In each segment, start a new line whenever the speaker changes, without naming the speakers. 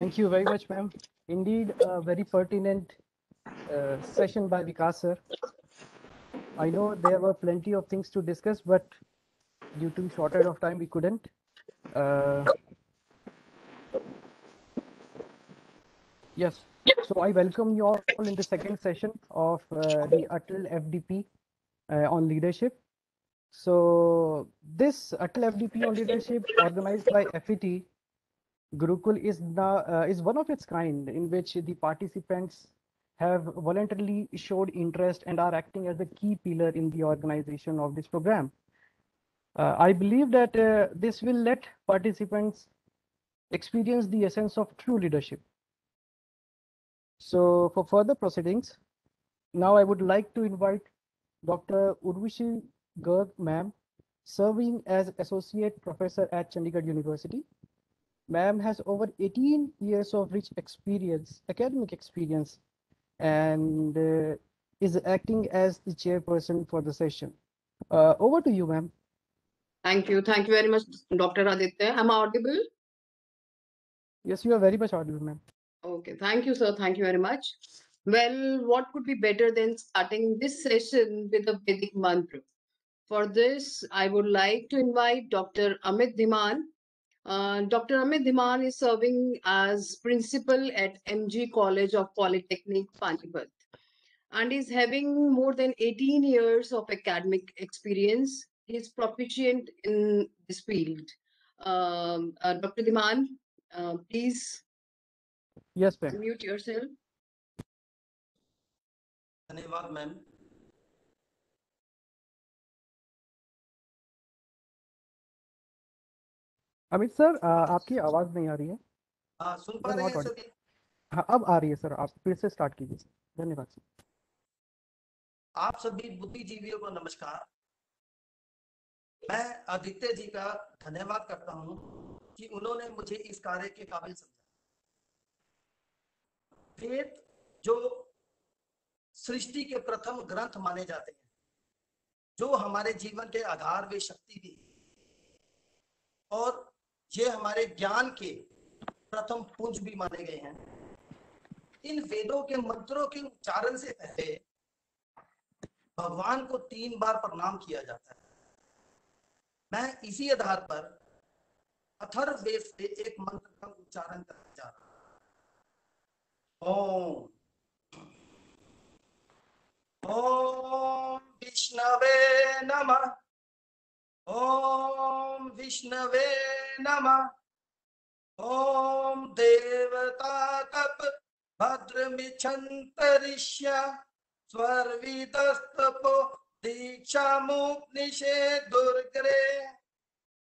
Thank you very much, ma'am. Indeed, a very pertinent uh, session by Vikas sir. I know there were plenty of things to discuss, but due to shortage of time, we couldn't. Uh, yes, so I welcome you all in the second session of uh, the Atal FDP uh, on leadership. So this Atal FDP on leadership organized by FET Gurukul is uh, is one of its kind in which the participants have voluntarily showed interest and are acting as the key pillar in the organization of this program. Uh, I believe that uh, this will let participants experience the essence of true leadership. So for further proceedings, now I would like to invite Dr. Urvashi Garg, ma'am, serving as Associate Professor at Chandigarh University. Ma'am has over 18 years of rich experience, academic experience, and uh, is acting as the chairperson for the session. Uh, over to you, ma'am.
Thank you. Thank you very much, Dr. Aditya. Am I audible?
Yes, you are very much audible, ma'am.
Okay. Thank you, sir. Thank you very much. Well, what could be better than starting this session with a Vedic mantra? For this, I would like to invite Dr. Amit Dhiman. Uh, Dr. Amit Dhiman is serving as principal at MG College of Polytechnic, Panipat, and is having more than 18 years of academic experience. He is proficient in this field. Um, uh, Dr. Dhiman, uh, please
yes, ma'am.
mute yourself.
Dhanyavad,
ma'am. Amit sir आपकी आवाज़ नहीं आ रही है।
हाँ सुन पा रहे हैं. सभी
हाँ अब आ रही है सर आप फिर से स्टार्ट कीजिए। धन्यवाद सर।
आप सभी बुद्धिजीवियों को नमस्कार। मैं आदित्य जी का धन्यवाद करता हूँ कि उन्होंने मुझे इस कार्य के काबिल समझा वेद जो सृष्टि के प्रथम ग्रंथ माने जाते हैं जो हमारे जीवन के आधार वे शक्ति दी और ये हमारे ज्ञान के प्रथम पुंज भी माने गए हैं। इन वेदों के मंत्रों के उच्चारण से पहले भगवान को तीन बार प्रणाम किया जाता है। मैं इसी आधार पर अथर्व वेद से एक मंत्र का उच्चारण करने जा रहा हूँ। ओम। ओम विष्णवे नमः। ओम विष्णवे नमः। ओम देवता कप भद्रमिच्छन्तरिष्य। स्वर्वितस्तपो दीक्षामुपनिषे दुर्गरे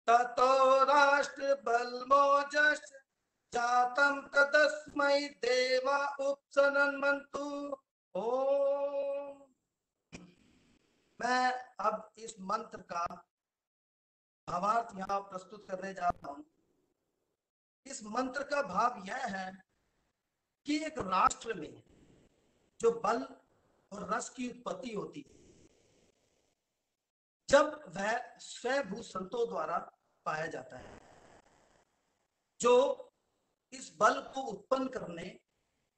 ततो राष्ट्रबलमोजश्च जातं तदस्मै देवा उपसनन्मन्तु ओम। मैं अब इस मंत्र का भावार्थ यहाँ प्रस्तुत करने जा रहा हूँ। इस मंत्र का भाव यह है कि एक राष्ट्र में जो बल और रस की उत्पत्ति होती है, जब वह स्वभू संतों द्वारा पाया जाता है, जो इस बल को उत्पन्न करने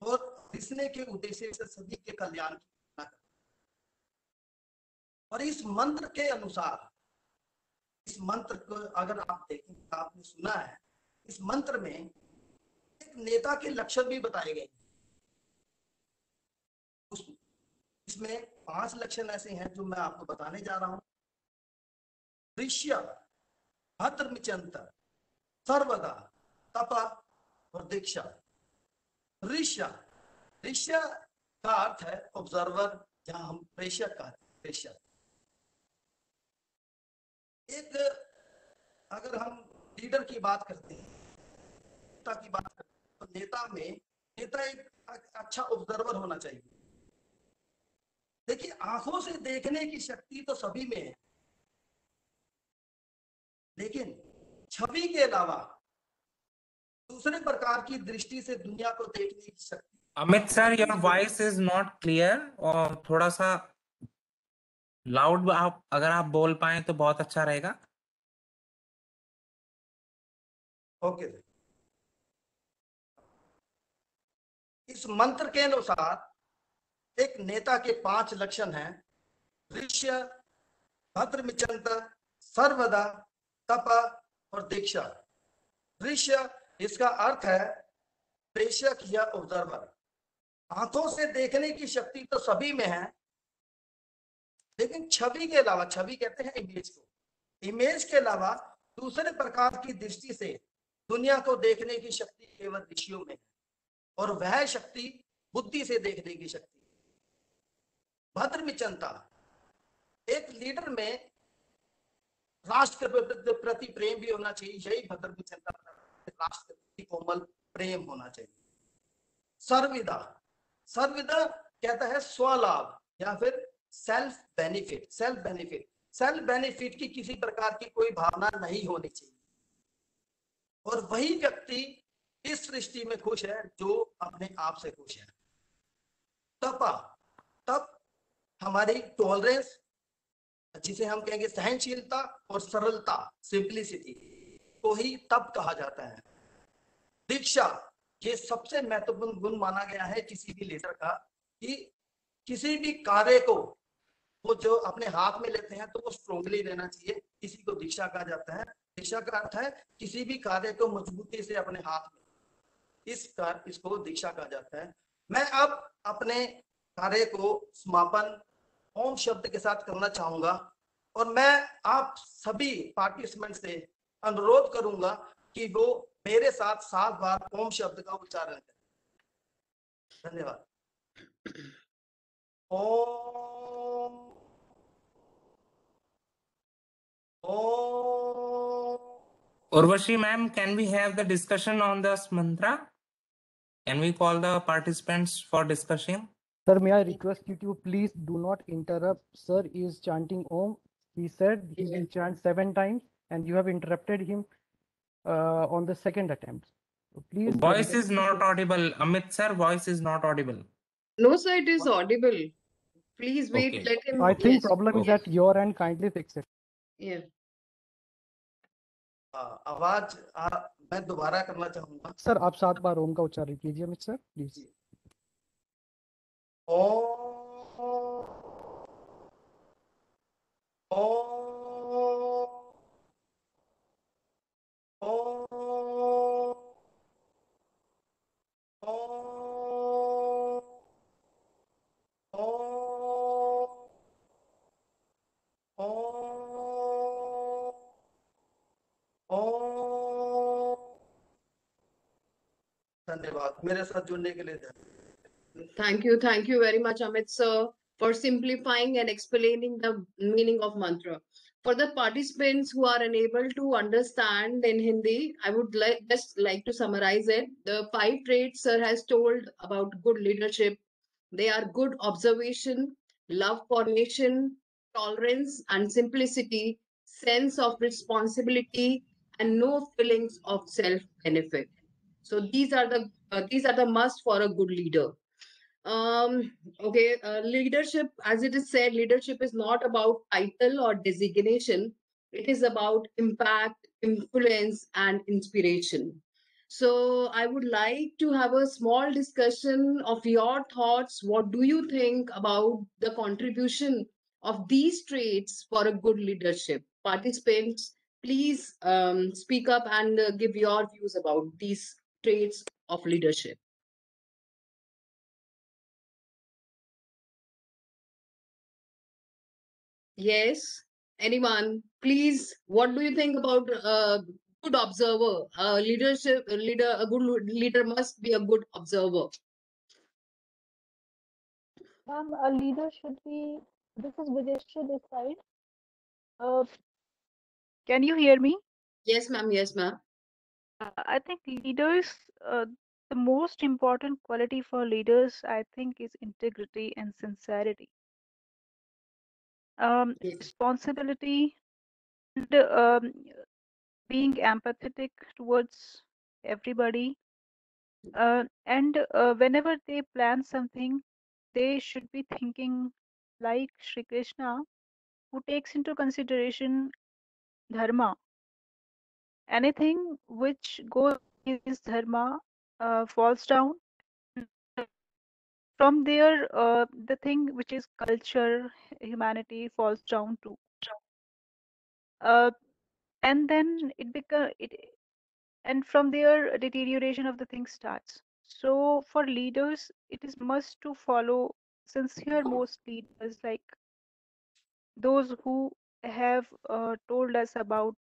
और रिसने के उद्देश्य से सभी के कल्याण की और इस मंत्र के अनुसार इस मंत्र को अगर आप देखें आपने सुना है, इस मंत्र में एक नेता के लक्षण भी बताए गए इसमें पाँच लक्षण ऐसे हैं जो मैं आपको बताने जा रहा हूँ। ऋष्य, भद्रमिचंत सर्वदा तप और दीक्षा। ऋष्य ऋष्य का अर्थ है ऑब्जर्वर जहाँ हम प्रेषक का प्रेषक। एक, अगर हम लीडर की बात करते हैं, नेता की बात करते हैं तो नेता में, नेता एक अच्छा ऑब्जर्वर होना चाहिए। देखिए, आँखों से देखने की शक्ति तो सभी में है। लेकिन छवि के अलावा दूसरे प्रकार की दृष्टि से दुनिया को देखने की शक्ति
Amit sir your voice is not clear और थोड़ा सा लाउड आप, अगर आप बोल पाए तो बहुत अच्छा रहेगा।
ओके। okay. इस मंत्र के अनुसार एक नेता के पाँच लक्षण हैं। ऋष्य भद्रमिचंत सर्वदा, तप और दीक्षा। ऋष्य, इसका अर्थ है प्रेषक या ऑब्जर्वर आँखों से देखने की शक्ति तो सभी में है लेकिन छवि के अलावा, छवि कहते हैं इमेज को। इमेज के अलावा दूसरे प्रकार की दृष्टि से दुनिया को देखने की शक्ति केवल ऋषियों में है और वह शक्ति बुद्धि से देखने की शक्ति भद्र मिचनता एक लीडर में राष्ट्र के प्रति प्रेम भी होना चाहिए, यही भद्र मिचनता राष्ट्र के प्रति कोमल प्रेम होना चाहिए। सर्विदा सर्विदा कहता है स्वलाभ या फिर self benefit self benefit self benefit की किसी प्रकार की कोई भावना नहीं होनी चाहिए। और वही व्यक्ति इस सृष्टि में खुश है जो अपने आप से खुश है। तपा, तप हमारी टॉलरेंस जिसे हम कहेंगे सहनशीलता और सरलता सिंप्लिसिटी को ही तप कहा जाता है। दीक्षा, ये सबसे महत्वपूर्ण गुण माना गया है किसी भी लीडर का कि किसी भी कार्य को वो जो अपने हाथ में लेते हैं तो वो स्ट्रोंगली लेना चाहिए। इसी को दीक्षा कहा जाता है। दीक्षा का अर्थ है, किसी भी कार्य को मजबूती से अपने हाथ में। इस कार, इसको दीक्षा कहा जाता है। मैं अब अपने कार्य को समापन ओम शब्द के साथ करना चाहूँगा और मैं आप सभी पार्टिसिपेंट से अनुरोध करूँगा कि वो मेरे साथ सात बार ओम शब्द का उच्चारण करें। धन्यवाद। Om Om
Urvashi ma'am, can we have the discussion on this mantra? Can we call the participants for discussion?
Sir, may I request you to please do not interrupt. Sir is chanting Om. He said he will chant seven times and you have interrupted him uh, on the second attempt. So please.
Voice is not audible. Amit sir, voice is not audible.
No, sir, it is audible. Please wait,
Okay.
let him.
I think
yes,
problem is
Okay.
at your end. Kindly fix it.
आ, आवाज़ आ, मैं दोबारा करना चाहूँगा।
Sir आप सात बार ओम का उच्चारण कीजिए अमित सर प्लीज़
ओ ओ ओम धन्यवाद मेरे साथ जुड़ने के लिए धन्यवाद
Thank you, thank you very much, Amit sir, for simplifying and explaining the meaning of mantra. For the participants who are unable to understand in Hindi, I would like just like to summarize it. The five traits sir has told about good leadership. They are good observation, love for nation, tolerance and simplicity, sense of responsibility, and no feelings of self-benefit. So these are the uh, these are the must for a good leader. Um okay uh, leadership as it is said leadership is not about title or designation. It is about impact influence and inspiration. So i would like to have a small discussion of your thoughts. What do you think about the contribution of these traits for a good leadership? Participants please um, speak up and uh, give your views about these traits of leadership Yes, anyone, please. What do you think about a good observer? A leadership a leader, a good leader must be a good observer.
Ma'am, a leader should be, this is Videshya this side. Uh, can you hear me?
Yes, ma'am. Yes, ma'am.
Uh, I think leaders, uh, the most important quality for leaders, I think, is integrity and sincerity. Um,
Yes.
responsibility and um, being empathetic towards everybody. Uh, and uh, whenever they plan something, they should be thinking like Shri Krishna, who takes into consideration dharma. Anything which goes against dharma uh, falls down. from there, uh, the thing which is culture, humanity falls down to. Uh, and then it become it, and from there, deterioration of the thing starts. So for leaders, it is must to follow sincere most leaders like those who have uh, told us about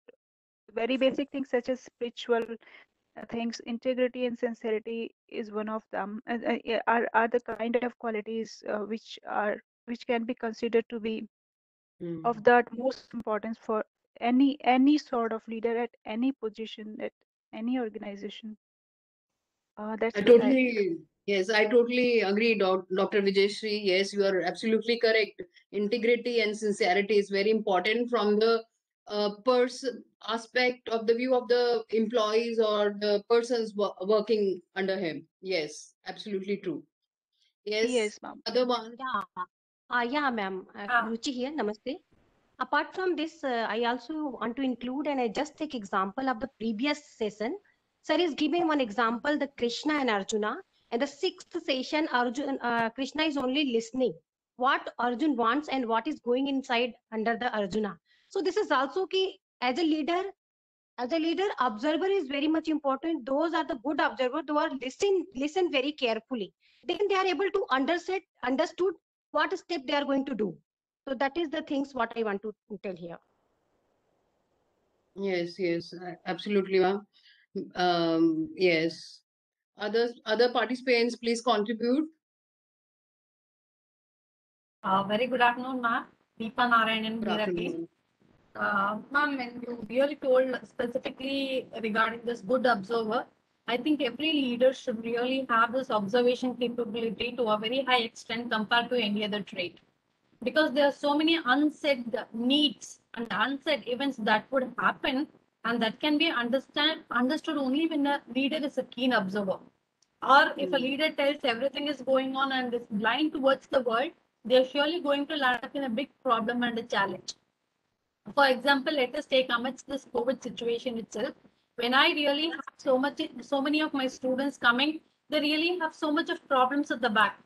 very basic things such as spiritual things integrity and sincerity is one of them uh, are, are the kind of qualities uh, which are which can be considered to be
Mm.
of the utmost importance for any any sort of leader at any position at any organization uh, that's
I
what I
totally, yes, I totally agree, doc, Dr. Vijayashree. Yes, you are absolutely correct. Integrity and sincerity is very important from the uh, person aspect of the view of the employees or the persons wo- working under him. Yes, absolutely true. Yes,
yes ma'am
other one.
Yeah, uh, yeah, ma'am. Uh,
Ah.
Ruchi here. Namaste. Apart from this, uh, I also want to include, and I just take example of the previous session. Sir is giving one example, the Krishna and Arjuna. And the sixth session, Arjun, uh, Krishna is only listening what Arjun wants and what is going inside under the Arjuna. So this is also key as a leader. As a leader, observer is very much important. Those are the good observers who are listen listen very carefully. Then they are able to understand understood what step they are going to do. So that is the things what I want to tell here.
Yes, yes, absolutely, ma'am. Um, yes. Others, other participants, please contribute.
Uh, very good afternoon, ma'am. Deepa Narayanan
Good
here again.
afternoon.
Uh, ma'am, when you really told specifically regarding this good observer, I think every leader should really have this observation capability to a very high extent compared to any other trait. Because there are so many unsaid needs and unsaid events that would happen, and that can be understand understood only when a leader is a keen observer. Or if a leader tells everything is going on and is blind towards the world, they're surely going to land up in a big problem and a challenge. For example, let us take amidst this COVID situation itself. When I really have so much, so many of my students coming, they really have so much of problems at the back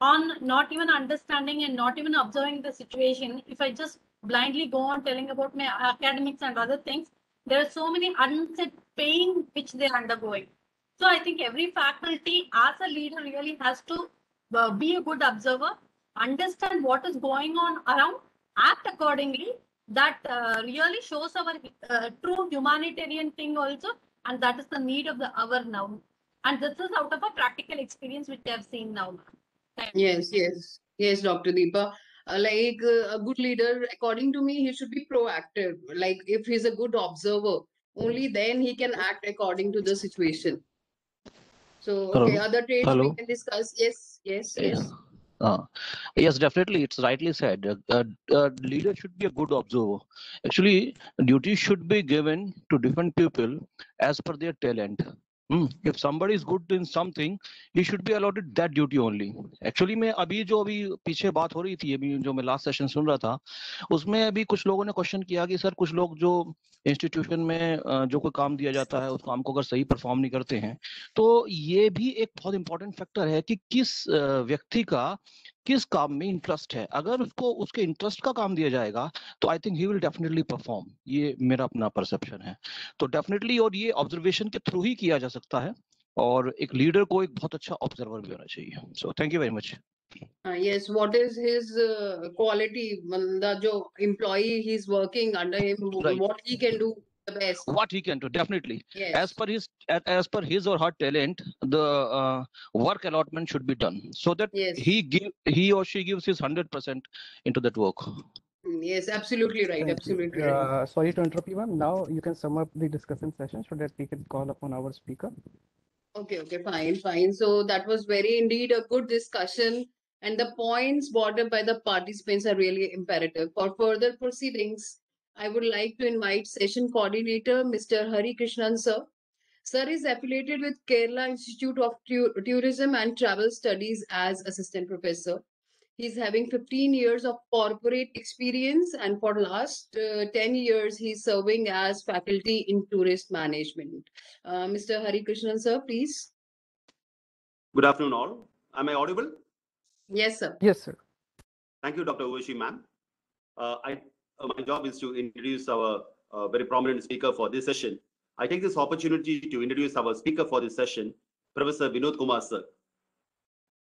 on not even understanding and not even observing the situation. If I just blindly go on telling about my academics and other things, there are so many unsaid pain which they're undergoing. So I think every faculty as a leader really has to uh, be a good observer, understand what is going on around, act accordingly. That uh, really shows our uh, true humanitarian thing also, and that is the need of the hour now. And this is out of a practical experience which I have seen now. ma'am. Thank you.
Yes, yes, yes, Dr. Deepa. Uh, like uh, a good leader, according to me, he should be proactive. Like if he's a good observer, only then he can act according to the situation. So, okay, other traits we can discuss. Yes, yes, yes.
Yeah. Uh, yes, definitely. It's rightly said. Uh, uh, uh, leader should be a good observer. Actually, duty should be given to different people as per their talent. If somebody is good in something, he should be allotted that duty only. Actually, मैं अभी जो अभी पीछे बात हो रही थी अभी जो मैं लास्ट सेशन सुन रहा था उसमें अभी कुछ लोगों ने क्वेश्चन किया कि सर कुछ लोग जो इंस्टीट्यूशन में जो कोई काम दिया जाता है उस काम को अगर सही परफॉर्म नहीं करते हैं तो ये भी एक बहुत इंपॉर्टेंट फैक्टर है कि किस व्यक्ति का किस काम में इंटरेस्ट है? अगर उसको उसके इंटरेस्ट का काम दिया जाएगा तो I think he will definitely perform ये मेरा अपना परसेप्शन है। तो डेफिनेटली और ये ऑब्जर्वेशन के थ्रू ही किया जा सकता है और एक लीडर को एक बहुत अच्छा ऑब्जर्वर भी होना चाहिए। So thank you very
much yes, what is his uh, quality? मतलब the जो employee he's working under him,
Right.
what he can do? The best.
what he can do definitely
Yes.
as per his as, as per his or her talent the uh, work allotment should be done so that
Yes.
he give he or she gives his 100% into that work
Mm, Yes, absolutely right.
Thank.
Absolutely right.
Uh, sorry to interrupt you, ma'am. Now you can sum up the discussion session so that we can call upon our speaker.
Okay, okay, fine, fine. So that was very indeed a good discussion, and the points brought up by the participants are really imperative. For further proceedings, I would like to invite session coordinator, Mr. Hari Krishnan, sir. Sir is affiliated with Kerala Institute of Tu- Tourism and Travel Studies as assistant professor. He's having 15 years of corporate experience, and for last uh, 10 years, he's serving as faculty in tourist management. Uh, Mr. Hari Krishnan, sir, please.
Good afternoon, all. Am I audible?
Yes, sir.
Yes, sir.
Thank you, Dr. Urvashi, ma'am. Uh, I, my job is to introduce our uh, very prominent speaker for this session. I take this opportunity to introduce our speaker for this session, Professor Vinod Kumar, sir.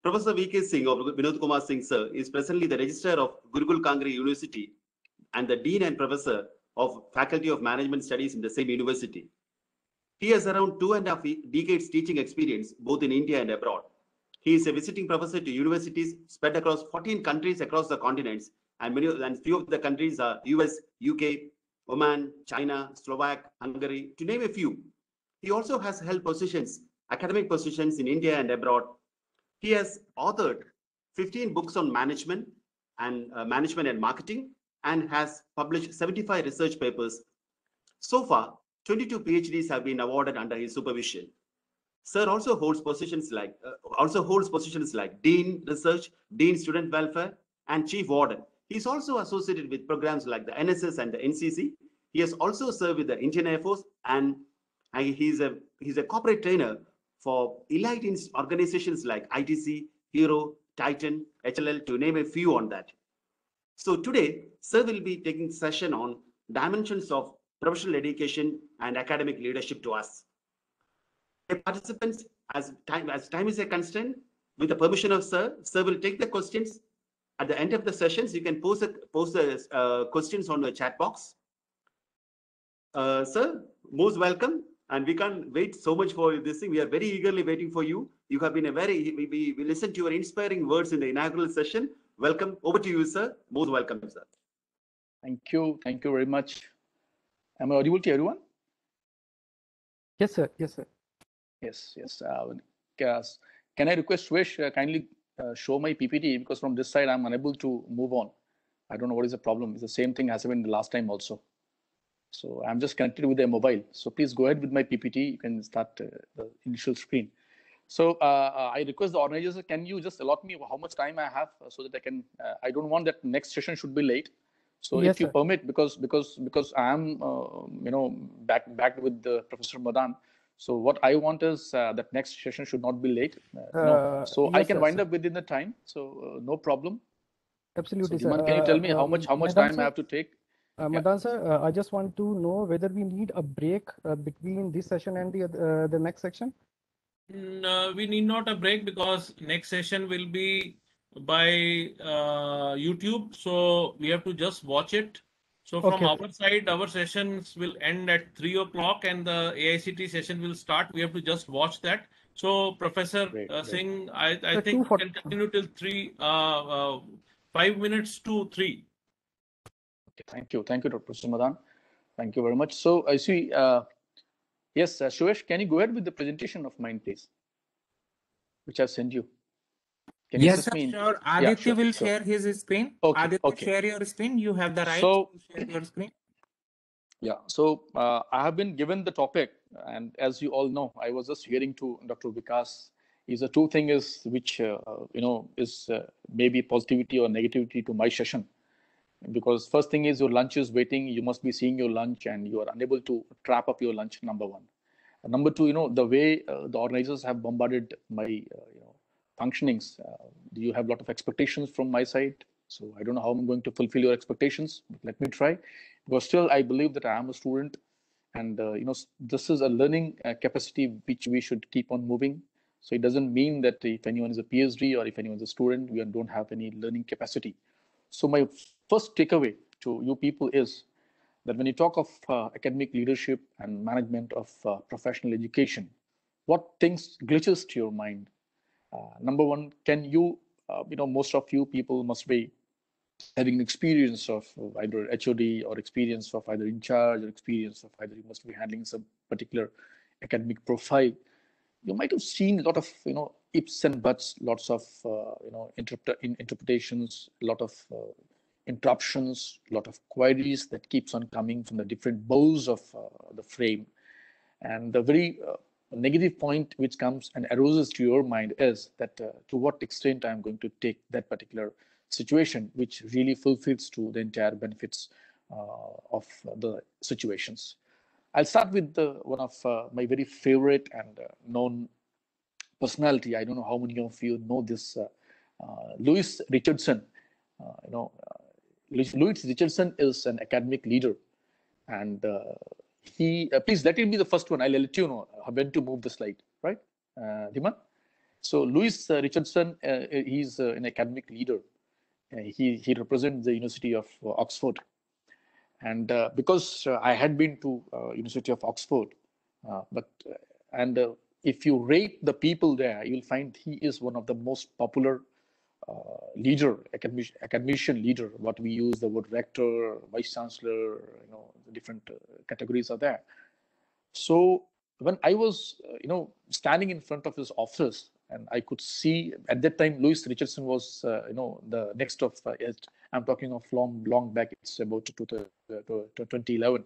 Professor V.K. Singh or Vinod Kumar Singh, sir, is presently the Registrar of Gurukul Kangri University and the Dean and Professor of Faculty of Management Studies in the same university. He has around two and a half decades teaching experience both in India and abroad. He is a visiting professor to universities spread across 14 countries across the continents, and many and few of the countries are US, UK, Oman, China, Slovak, Hungary, to name a few. He also has held positions, academic positions in India and abroad. He has authored 15 books on management and uh, management and marketing, and has published 75 research papers. So far, 22 PhDs have been awarded under his supervision. Sir also holds positions like uh, also holds positions like Dean Research, Dean Student Welfare, and Chief Warden. He's also associated with programs like the NSS and the NCC. He has also served with the Indian Air Force, and, he's a he's a corporate trainer for elite organizations like ITC, Hero, Titan, HLL, to name a few on that. So today, Sir will be taking session on dimensions of professional education and academic leadership to us The participants, as time as time is a constraint, with the permission of sir, sir will take the questions at the end of the sessions. You can post a, post the uh, questions on the chat box. Uh, sir, most welcome, and we can't wait so much for this thing. We are very eagerly waiting for you. You have been a very we, we, we listened to your inspiring words in the inaugural session. Welcome. Over to you, sir. Most welcome, sir.
Thank you. Thank you very much. Am I audible to everyone?
Yes, sir. Yes, sir.
Yes, yes. Uh, can I request Swish uh, kindly uh, show my PPT because from this side I'm unable to move on. I don't know what is the problem. It's the same thing as happened the last time also. So I'm just connected with a mobile. So please go ahead with my PPT. You can start uh, the initial screen. So uh, uh, I request the organizers, can you just allot me how much time I have so that I can, I don't want that next session should be late. So yes, if you sir. permit, because because because I am you know back back with the Professor Madan, so what I want is uh, that next session should not be late. Uh, no. Uh, so yes, I can wind sir. up within the time. So uh, no problem.
Absolutely,
so, sir. can you tell me how much how much time sir, I have to take?
Uh, yeah. Madan sir, uh, I just want to know whether we need a break uh, between this session and the uh, the next section.
No, we need not a break because next session will be by YouTube. So we have to just watch it so from okay. our side, our sessions will end at three o'clock and the AICTE session will start. We have to just watch that. So Professor great, uh, great. Singh, I, I so think can continue till three, uh, uh, five minutes to three.
Okay, thank you. Thank you, Dr. Sumadan. Thank you very much. So I see, uh, yes, uh, Shuesh, can you go ahead with the presentation of mine, please, which I've sent you.
Can yes, sir, sure. Aditya yeah, sure, will sure. share his screen. Okay, Aditya, okay. share your screen. You have the right so, to share your screen.
Yeah, so uh, I have been given the topic, and as you all know, I was just hearing to Dr. Vikas. Is the two thing is which uh, you know is uh, maybe positivity or negativity to my session, because first thing is your lunch is waiting. You must be seeing your lunch, and you are unable to trap up your lunch. Number one. Number two, you know the way uh, the organizers have bombarded my uh, you know functionings. Uh, do you have a lot of expectations from my side? So I don't know how I'm going to fulfill your expectations, but let me try. Because still, I believe that I am a student, and uh, you know this is a learning uh, capacity which we should keep on moving. So it doesn't mean that if anyone is a PhD or if anyone is a student, we don't have any learning capacity. So my first takeaway to you people is that when you talk of uh, academic leadership and management of uh, professional education, what things glitches to your mind? Uh, number one, can you, uh, you know, most of you people must be having experience of either HOD or experience of either in charge or experience of either you must be handling some particular academic profile. You might have seen a lot of, you know, ifs and buts, lots of, uh, you know, interpret in interpretations, a lot of uh, interruptions, a lot of queries that keeps on coming from the different bows of uh, the frame. And the very uh, negative point which comes and arises to your mind is that uh, to what extent I'm going to take that particular situation, which really fulfills to the entire benefits uh, of the situations. I'll start with the, one of uh, my very favorite and uh, known personality. I don't know how many of you know this uh, uh, Louis Richardson, you know, Louis Richardson is an academic leader, and he uh, please let him be the first one. I'll let you know when to move the slide, right, uh, Dhiman? So Louis uh, Richardson, uh, he's an academic leader. he he represents the University of Oxford, and because I had been to University of Oxford, but and if you rate the people there, you'll find he is one of the most popular uh, leader, academic, academician leader. What we use the word rector, vice chancellor, you know, the different uh, categories are there. So when I was, uh, you know, standing in front of his office, and I could see at that time Louis Richardson was, uh, you know, the next of uh, it. I'm talking of long, long back. It's about to, to, to, to 2011.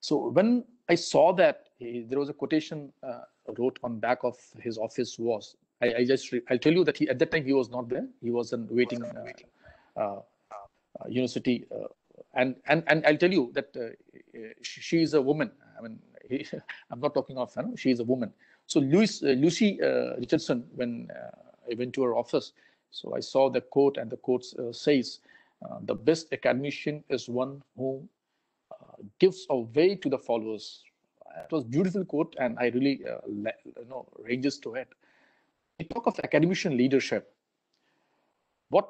So when I saw that he, there was a quotation uh, wrote on back of his office was I, I just I'll tell you that he at that time he was not there. He was in waiting uh, uh, uh, university, uh, and and and I'll tell you that she, she, is a woman. I mean, he, I'm not talking of. You know, she is a woman. So Louis, Lucy Richardson, when I went to her office, so I saw the quote, and the quote says, "The best academician is one who gives away to the followers. It was beautiful quote, and I really uh, you know ranges to it. We talk of academician leadership. What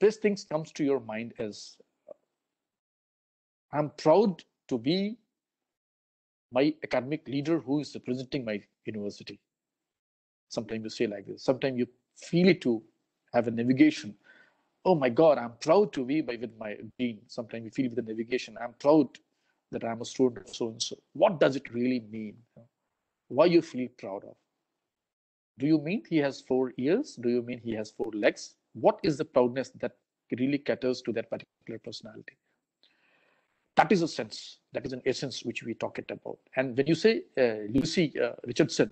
best things comes to your mind is I'm proud to be my academic leader who is representing my university. Sometimes you say like this. Sometimes you feel it to have a navigation oh my God, I'm proud to be by, with my dean. Sometimes you feel with the navigation, I'm proud that I'm a student of so and so. What does it really mean? Why you feel proud of? Do you mean he has four ears? Do you mean he has four legs? What is the proudness that really caters to that particular personality? That is a sense, that is an essence which we talk it about. And when you say uh, Lucy uh, Richardson,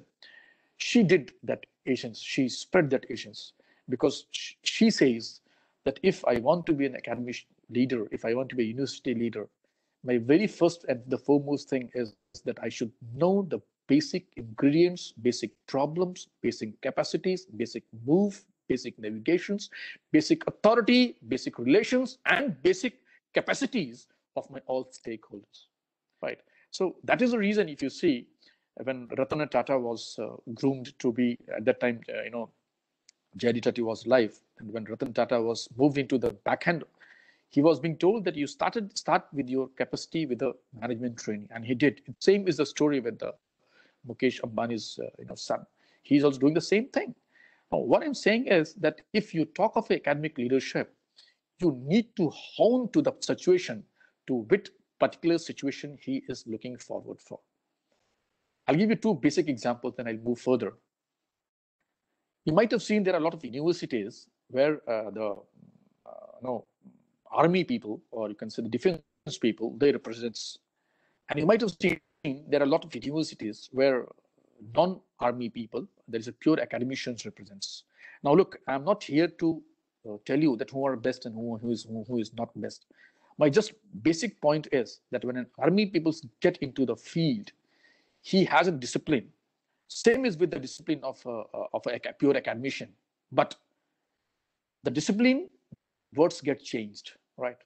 she did that essence, she spread that essence because she says that if I want to be an academic leader, if I want to be a university leader, my very first and the foremost thing is that I should know the basic ingredients, basic problems, basic capacities, basic move, basic navigations, basic authority, basic relations, and basic capacities of my all stakeholders, right? So that is the reason if you see when Ratan Tata was uh, groomed to be at that time, uh, you know, J.R.D. Tata was live, and when Ratan Tata was moved into the backhand he was being told that you started start with your capacity with the management training, and he did. Same is the story with the Mukesh Ambani's uh, you know son. He's also doing the same thing. Now, what I'm saying is that if you talk of academic leadership, you need to hone to the situation to which particular situation he is looking forward for. I'll give you two basic examples, then I'll move further. You might have seen there are a lot of universities where uh, the uh, no army people, or you can say the defense people, they represent. And you might have seen there are a lot of universities where non-army people, there is a pure academicians represents. Now, look, I'm not here to uh, tell you that who are best and who, who is who, who is not best. My just basic point is that when an army people get into the field, he has a discipline. Same is with the discipline of a, of a pure academician, but the discipline words get changed right?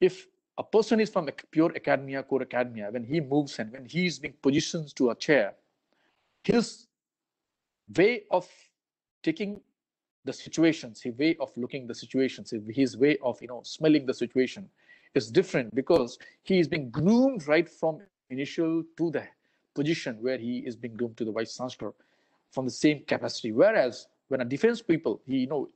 If a person is from a pure academia, core academia, when he moves and when he is being positioned to a chair, his way of taking the situations, his way of looking the situations, his way of you know smelling the situation is different because he is being groomed right from initial to the position where he is being groomed to the vice chancellor from the same capacity. Whereas when a defense people, he you know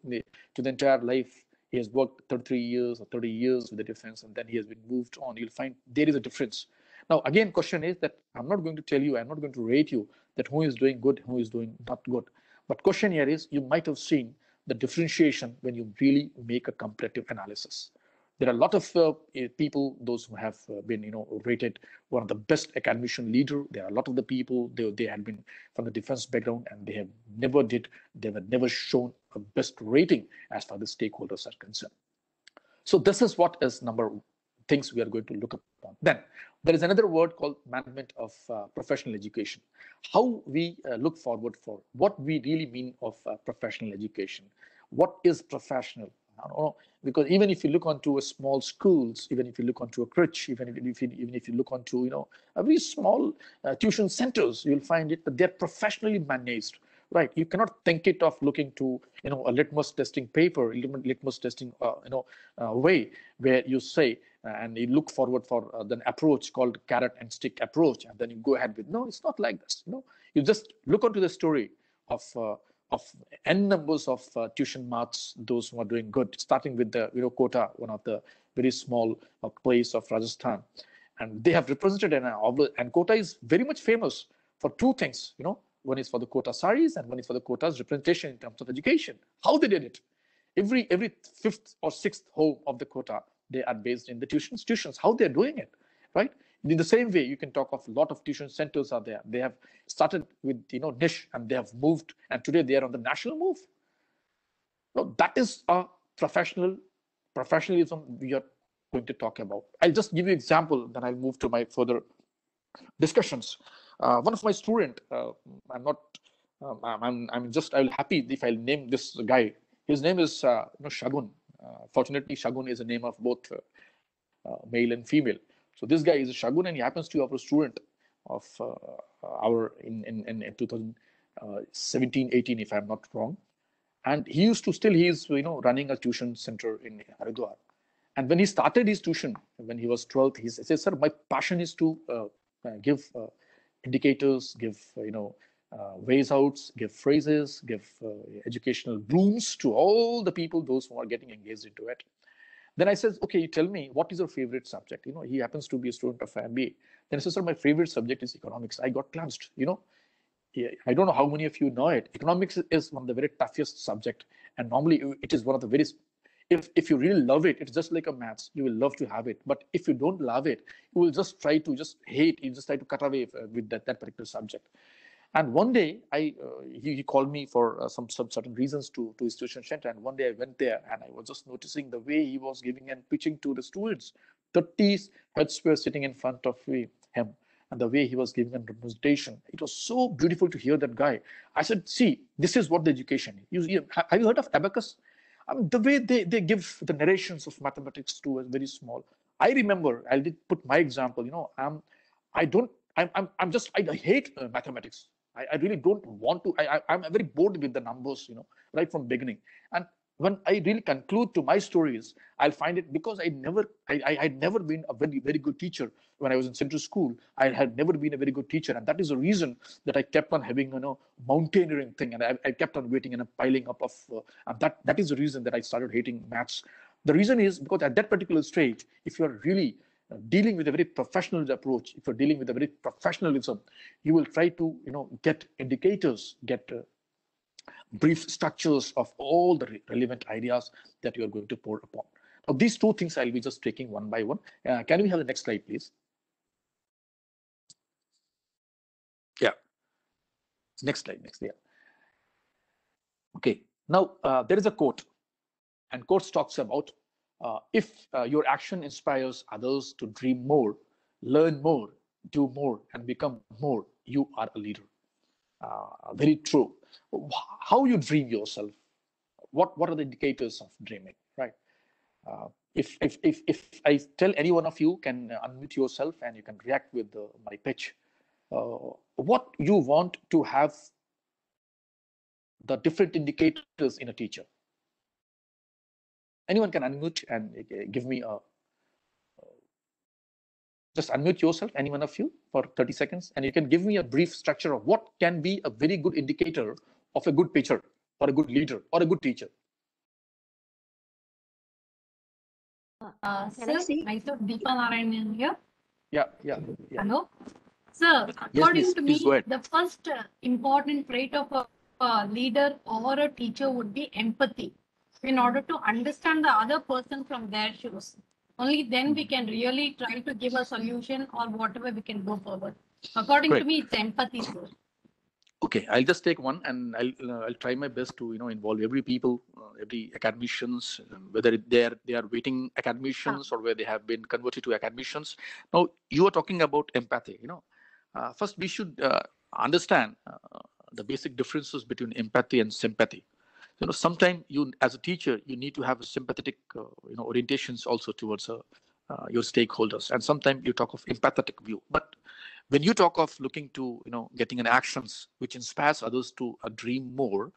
to the entire life he has worked 33 years or 30 years with the defense and then he has been moved on. You'll find there is a difference. Now again question is that i'm not going to tell you i'm not going to rate you that who is doing good who is doing not good. But question here is you might have seen the differentiation when you really make a comparative analysis there are a lot of uh, eh, people, those who have uh, been, you know, rated one of the best academician leader. There are a lot of the people they they had been from the defense background and they have never did they were never shown a best rating as far as stakeholders are concerned. So this is what is number things we are going to look upon. Then there is another word called management of uh, professional education. How we uh, look forward for what we really mean of uh, professional education what is professional Because even if you look onto a small schools, even if you look onto a crèche, even if, if you, even if you look onto you know a very small uh, tuition centers, you'll find it that they're professionally managed. Right, you cannot think it of looking to you know a litmus testing paper, litmus testing uh, you know uh, way where you say uh, and you look forward for uh, the approach called carrot and stick approach, and then you go ahead with no, it's not like this. You know, you just look onto the story of uh, of n numbers of uh, tuition maths, those who are doing good, starting with the you know Kota, one of the very small uh, place of Rajasthan, and they have represented an and Kota is very much famous for two things. You know, one is for the Kota saris and one is for the Kota's representation in terms of education. How they did it? Every every fifth or sixth home of the Kota, they are based in the tuitions. Tuitions, how they're doing it, right? In the same way, you can talk of a lot of tuition centers are there. They have started with you know niche and they have moved, and today they are on the national move. No, that is a professional professionalism we are going to talk about. I'll just give you example, then I'll move to my further discussions. Uh, one of my student, uh, I'm not, um, I'm, I'm just, I'll happy if I'll name this guy. His name is uh, you know, Shagun. Uh, fortunately, Shagun is a name of both uh, uh, male and female. So this guy is a Shagun and he happens to be a student of uh, our in, in, in 2017, 18, if I'm not wrong. And he used to still, he's, you know, running a tuition center in Haridwar. And when he started his tuition, when he was 12th, he said, sir, my passion is to uh, uh give uh, indicators, give, you know, uh, ways outs, give phrases, give uh, educational blooms to all the people, those who are getting engaged into it. Then I says, okay, you tell me what is your favorite subject? You know, he happens to be a student of MBA. Then I says, sir, my favorite subject is economics. I got cleansed, you know. I don't know how many of you know it. Economics is one of the very toughest subject. And normally it is one of the very, if, if you really love it, it's just like a maths. You will love to have it. But if you don't love it, you will just try to just hate, you just try to cut away uh, with that, that particular subject. And one day, I uh, he, he, called me for uh, some, some certain reasons to, to his center. And one day I went there and I was just noticing the way he was giving and pitching to the students. 30 heads were sitting in front of him and the way he was giving a representation. It was so beautiful to hear that guy. I said, see, this is what the education is. You, have you heard of abacus? I mean, the way they, they give the narrations of mathematics to a very small. I remember, I did put my example, you know, I'm, I don't, I'm, I'm, I'm just, I, I hate uh, mathematics. I, I really don't want to. I, I, am very bored with the numbers, you know, right from beginning. And when I really conclude to my stories, I'll find it because I never, I, I had never been a very, very good teacher when I was in central school. I had never been a very good teacher, and that is the reason that I kept on having, you know, mountaineering thing, and I, I kept on waiting and piling up of, uh, and that that is the reason that I started hating maths. The reason is because at that particular stage, if you are really dealing with a very professional approach, if you're dealing with a very professionalism, you will try to, you know, get indicators, get uh, brief structures of all the re relevant ideas that you are going to pour upon. Now, these two things I'll be just taking one by one. Uh, can we have the next slide, please? Yeah. Next slide, next, yeah. Okay, now uh, there is a quote, and quote talks about uh, if uh, your action inspires others to dream more, learn more, do more, and become more, you are a leader. Uh, very true. How you dream yourself? What what are the indicators of dreaming? Right. Uh, if, if if if I tell any one of you can unmute yourself and you can react with the, my pitch, uh, what you want to have the different indicators in a teacher anyone can unmute and uh, give me a just unmute yourself any one of you for 30 seconds and you can give me a brief structure of what can be a very good indicator of a good pitcher or a good leader or a good teacher
uh, sir, myself Deepa Narayanan here.
Yeah, yeah, yeah.
Hello. Sir, according
yes,
to me, the first uh, important trait of a, a leader or a teacher would be empathy in order to understand the other person from their shoes. Only then we can really try to give a solution or whatever we can go forward. According Great. to me, it's empathy.
Okay, I'll just take one, and I'll uh, I'll try my best to you know involve every people, uh, every academicians, whether they are they are waiting academicians or where they have been converted to academicians. Now you are talking about empathy. You know, uh, first we should uh, understand uh, the basic differences between empathy and sympathy you know sometimes you as a teacher you need to have a sympathetic uh, you know orientations also towards uh, uh, your stakeholders. And sometimes you talk of empathetic view. But when you talk of looking to you know getting an actions which inspires others to uh, dream more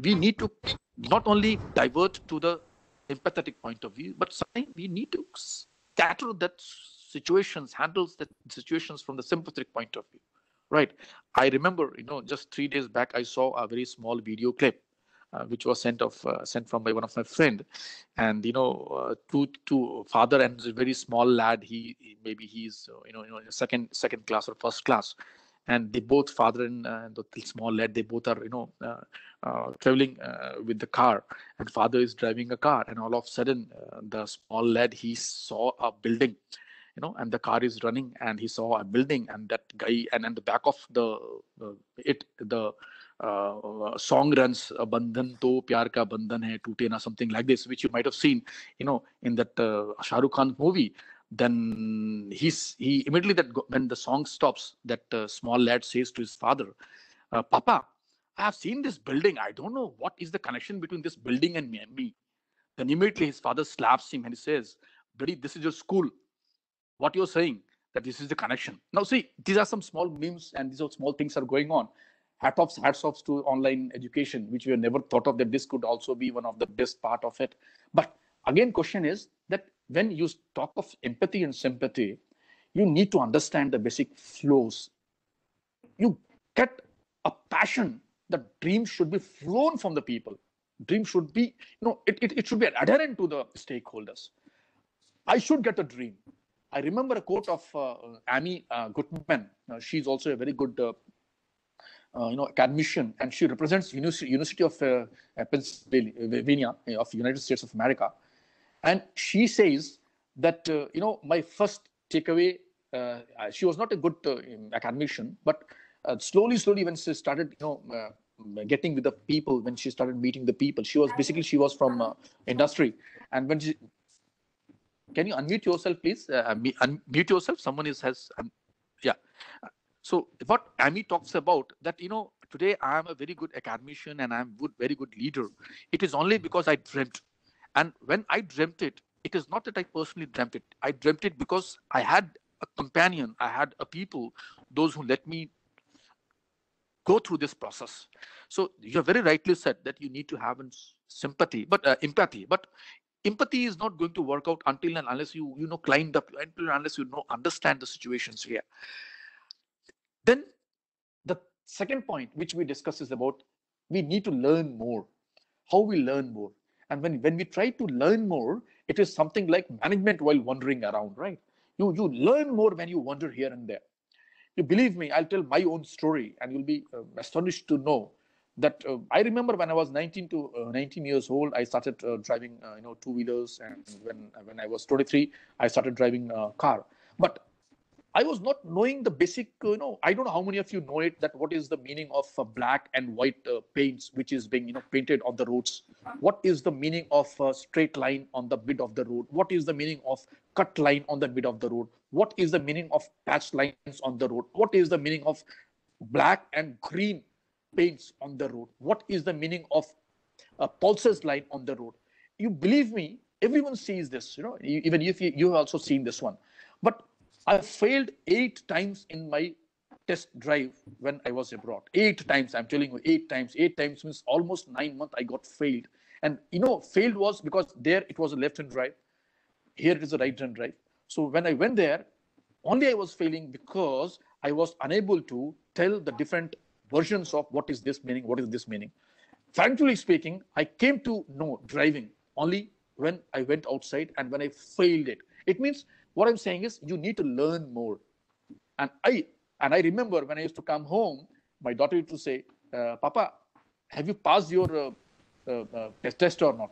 we need to not only divert to the empathetic point of view but sometimes we need to scatter that situations handles that situations from the sympathetic point of view. Right? I remember you know just three days back i saw a very small video clip uh, which was sent of uh, sent from by one of my friend. And you know uh, to to father and a very small lad he, he maybe he's uh, you know you know second second class or first class. And they both father and the small lad they both are you know traveling with the car. And father is driving a car. And all of a sudden the small lad he saw a building you know and the car is running. And he saw a building and that guy and in the back of the it the song runs uh, bandhan to pyar ka bandhan hai tute na something like this which you might have seen you know in that uh, Khan movie. Then he's he immediately that when the song stops that uh, small lad says to his father uh, papa i have seen this building. I don't know what is the connection between this building and me. Then immediately his father slaps him and he says buddy this is your school. What you're saying that this is the connection. Now see these are some small memes and these are small things are going on hat offs hats to online education which we never thought of that this could also be one of the best part of it. But again question is that when you talk of empathy and sympathy you need to understand the basic flows. You get a passion that dream should be flown from the people. Dream should be you know it, it, it should be adherent to the stakeholders. I should get a dream. I remember a quote of uh, amy uh, gutmann. Uh, she's also a very good uh, you know, academician, and she represents University, University of uh, uh Pennsylvania uh, of United States of America. And she says that, uh, you know, my first takeaway, uh, she was not a good academician, but slowly, slowly, when she started, you know, getting with the people, when she started meeting the people, she was basically, she was from industry. And when she, can you unmute yourself, please? unmute yourself. Someone is has, um, yeah. So what Amy talks about that, you know, today I am a very good academician and I'm a very good leader. It is only because I dreamt. And when I dreamt it, it is not that I personally dreamt it. I dreamt it because I had a companion, I had a people, those who let me go through this process. So you have very rightly said that you need to have sympathy, but uh, empathy. But empathy is not going to work out until and unless you you know climbed up, until unless you know understand the situations here. Then the second point which we discuss is about we need to learn more. How we learn more. And when, when we try to learn more, it is something like management while wandering around, right? You, you learn more when you wander here and there. You believe me, I'll tell my own story and you'll be uh, astonished to know that uh, I remember when I was 19 to uh, 19 years old, I started uh, driving, uh, you know, two wheelers, and when when I was 23, I started driving a car. But I was not knowing the basic, you know, I don't know how many of you know it, that what is the meaning of uh, black and white uh, paints, which is being, you know, painted on the roads. What is the meaning of a straight line on the mid of the road? What is the meaning of cut line on the mid of the road? What is the meaning of patch lines on the road? What is the meaning of black and green paints on the road? What is the meaning of a pulses line on the road? You believe me, everyone sees this, you know, even if you, you have also seen this one. But I failed eight times in my test drive when I was abroad. Eight times, I'm telling you, eight times. Eight times means almost nine months I got failed. And you know, failed was because there it was a left hand drive. Here it is a right hand drive. So when I went there, only I was failing because I was unable to tell the different versions of what is this meaning, what is this meaning. Frankly speaking, I came to know driving only when I went outside and when I failed it. It means what I'm saying is you need to learn more. And I and I remember when I used to come home, my daughter used to say, uh, "Papa, have you passed your uh, uh, uh test or not?"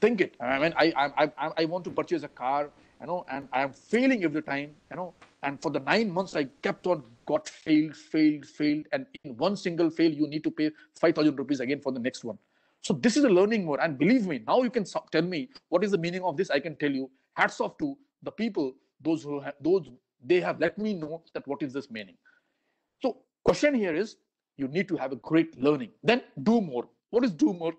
Think it. I mean, I, I I I want to purchase a car, you know, and I am failing every time, you know. And for the nine months, I kept on got failed, failed, failed, and in one single fail, you need to pay five thousand rupees again for the next one. So this is a learning mode, and believe me, now you can tell me what is the meaning of this. I can tell you. Hats off to the people, those who have those they have let me know that what is this meaning. So question here is you need to have a great learning. Then do more. What is do more?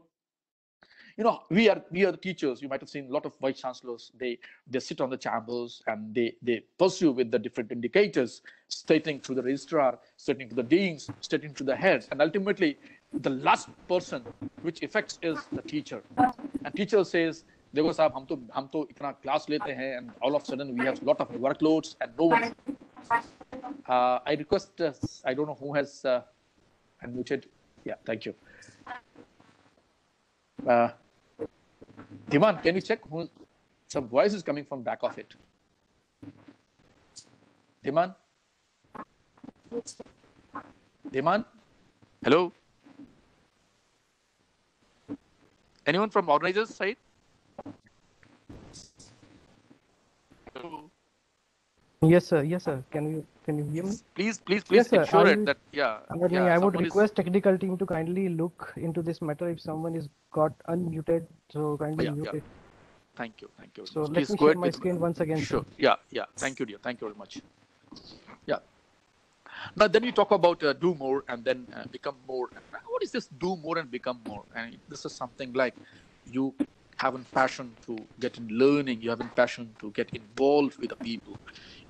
you know, we are we are the teachers. You might have seen a lot of vice chancellors. They they sit on the chambers and they they pursue with the different indicators, stating to the registrar, stating to the deans, stating to the heads, and ultimately the last person which affects is the teacher. And teacher says, देखो साहब, हम तो हम तो इतना class लेते हैं and all of sudden we have lot of workloads and no one I request I don't know who has unmuted या thank you Diman can you check who some voice is coming from back of it Diman Diman hello anyone from organisers side
Yes, sir. Yes, sir. Can you can you hear me?
Please, please, please
Yes, sir.
ensure
I
it that yeah.
But
yeah,
I would
someone is-
request technical team to kindly look into this matter if someone is got unmuted. So kindly
Yeah,
mute
yeah.
it.
Thank you, thank you.
So
much.
let
Please
me
go
share
ahead
my
with-
screen once again. sir.
Sure. Yeah, yeah. Thank you, dear. Thank you very much. Yeah. Now then you talk about uh, do more and then uh, become more. What is this do more and become more? And this is something like you have a passion to get in learning. You have a passion to get involved with the people.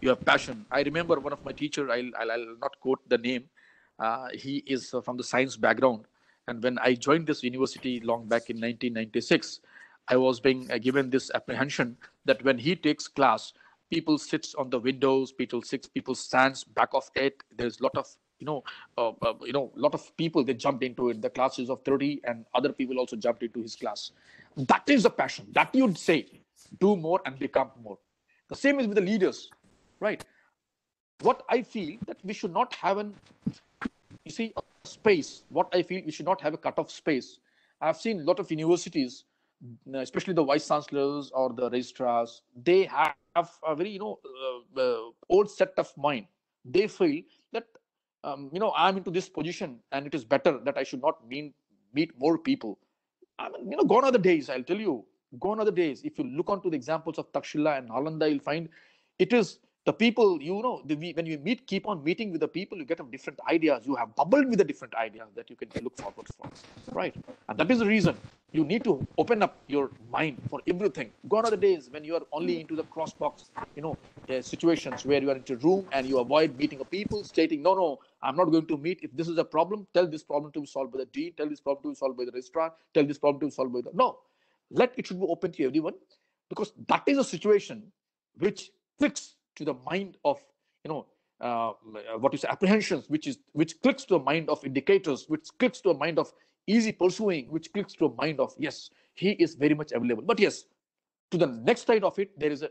You have passion. I remember one of my teacher. I'll, I'll, I'll not quote the name. Uh, he is from the science background. And when I joined this university long back in 1996, I was being uh, given this apprehension that when he takes class, people sits on the windows, people sits, people stands back of it. There's a lot of you know, uh, uh, you know, lot of people they jumped into it. The classes of 30 and other people also jumped into his class. That is the passion. That you'd say, do more and become more. The same is with the leaders, right? What I feel that we should not have an, you see, space. What I feel we should not have a cut-off space. I've seen a lot of universities especially the vice chancellors or the registrars, they have a very you know uh, uh, old set of mind. They feel that um, you know I'm into this position and it is better that I should not meet meet more people. I mean, you know, gone are the days. I'll tell you, gone are the days. If you look onto the examples of Takshila and Nalanda, you'll find it is the people you know the, when you meet keep on meeting with the people you get different ideas. You have bubbled with the different ideas that you can look forward for right? And that is the reason you need to open up your mind for everything. Gone are the days when you are only into the cross box you know uh, situations where you are into room and you avoid meeting a people stating no no i'm not going to meet. If this is a problem tell this problem to be solved by the dean tell this problem to be solved by the restaurant tell this problem to be solved by the no. Let it should be open to everyone because that is a situation which clicks to the mind of you know uh, what is apprehensions which is which clicks to the mind of indicators which clicks to a mind of easy pursuing which clicks to a mind of yes he is very much available. But yes to the next side of it there is a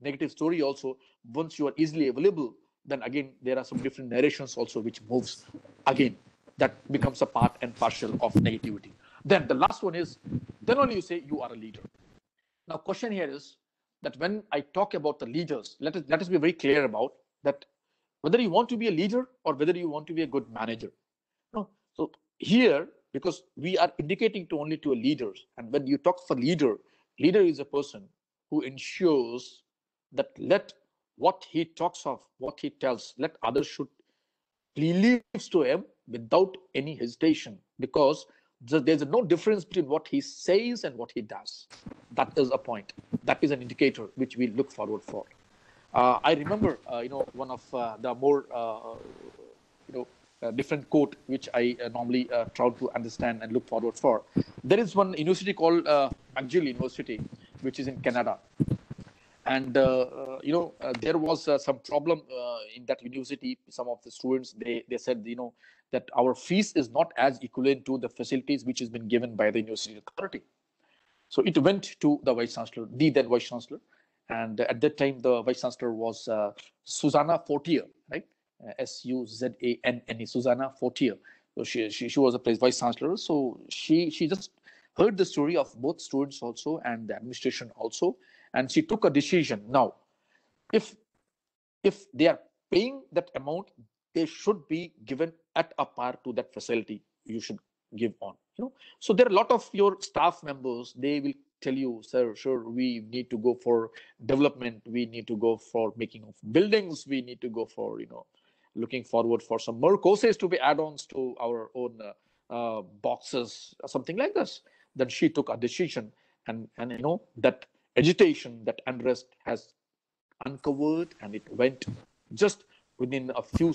negative story also. Once you are easily available then again there are some different narrations also which moves again. That becomes a part and partial of negativity. Then the last one is then only you say you are a leader. Now question here is that when I talk about the leaders, let us let us be very clear about that whether you want to be a leader or whether you want to be a good manager. No. So here, because we are indicating to only to a leaders, and when you talk for leader, leader is a person who ensures that let what he talks of, what he tells, let others should believes to him without any hesitation, because there's no difference between what he says and what he does. That is a point. That is an indicator which we look forward for. Uh, I remember, uh, you know, one of uh, the more, you know, different quote which I normally try to understand and look forward for. There is one university called McGill University, which is in Canada, and uh, you know uh, there was uh, some problem in that university some of the students they they said you know that our fees is not as equivalent to the facilities which has been given by the university authority so it went to the vice chancellor the then vice chancellor. And at that time the vice chancellor was uh, susanna fortier right? Uh, S-u-z-a-n-n-e susanna fortier. So she, she she was a vice chancellor. So she she just heard the story of both students also and the administration also. And she took a decision. Now if if they are paying that amount they should be given at a par to that facility you should give on you know? So there are a lot of your staff members they will tell you sir sure we need to go for development we need to go for making of buildings we need to go for you know looking forward for some more courses to be add-ons to our own uh, uh, boxes something like this. Then she took a decision and and you know that agitation that unrest has uncovered and it went just within a few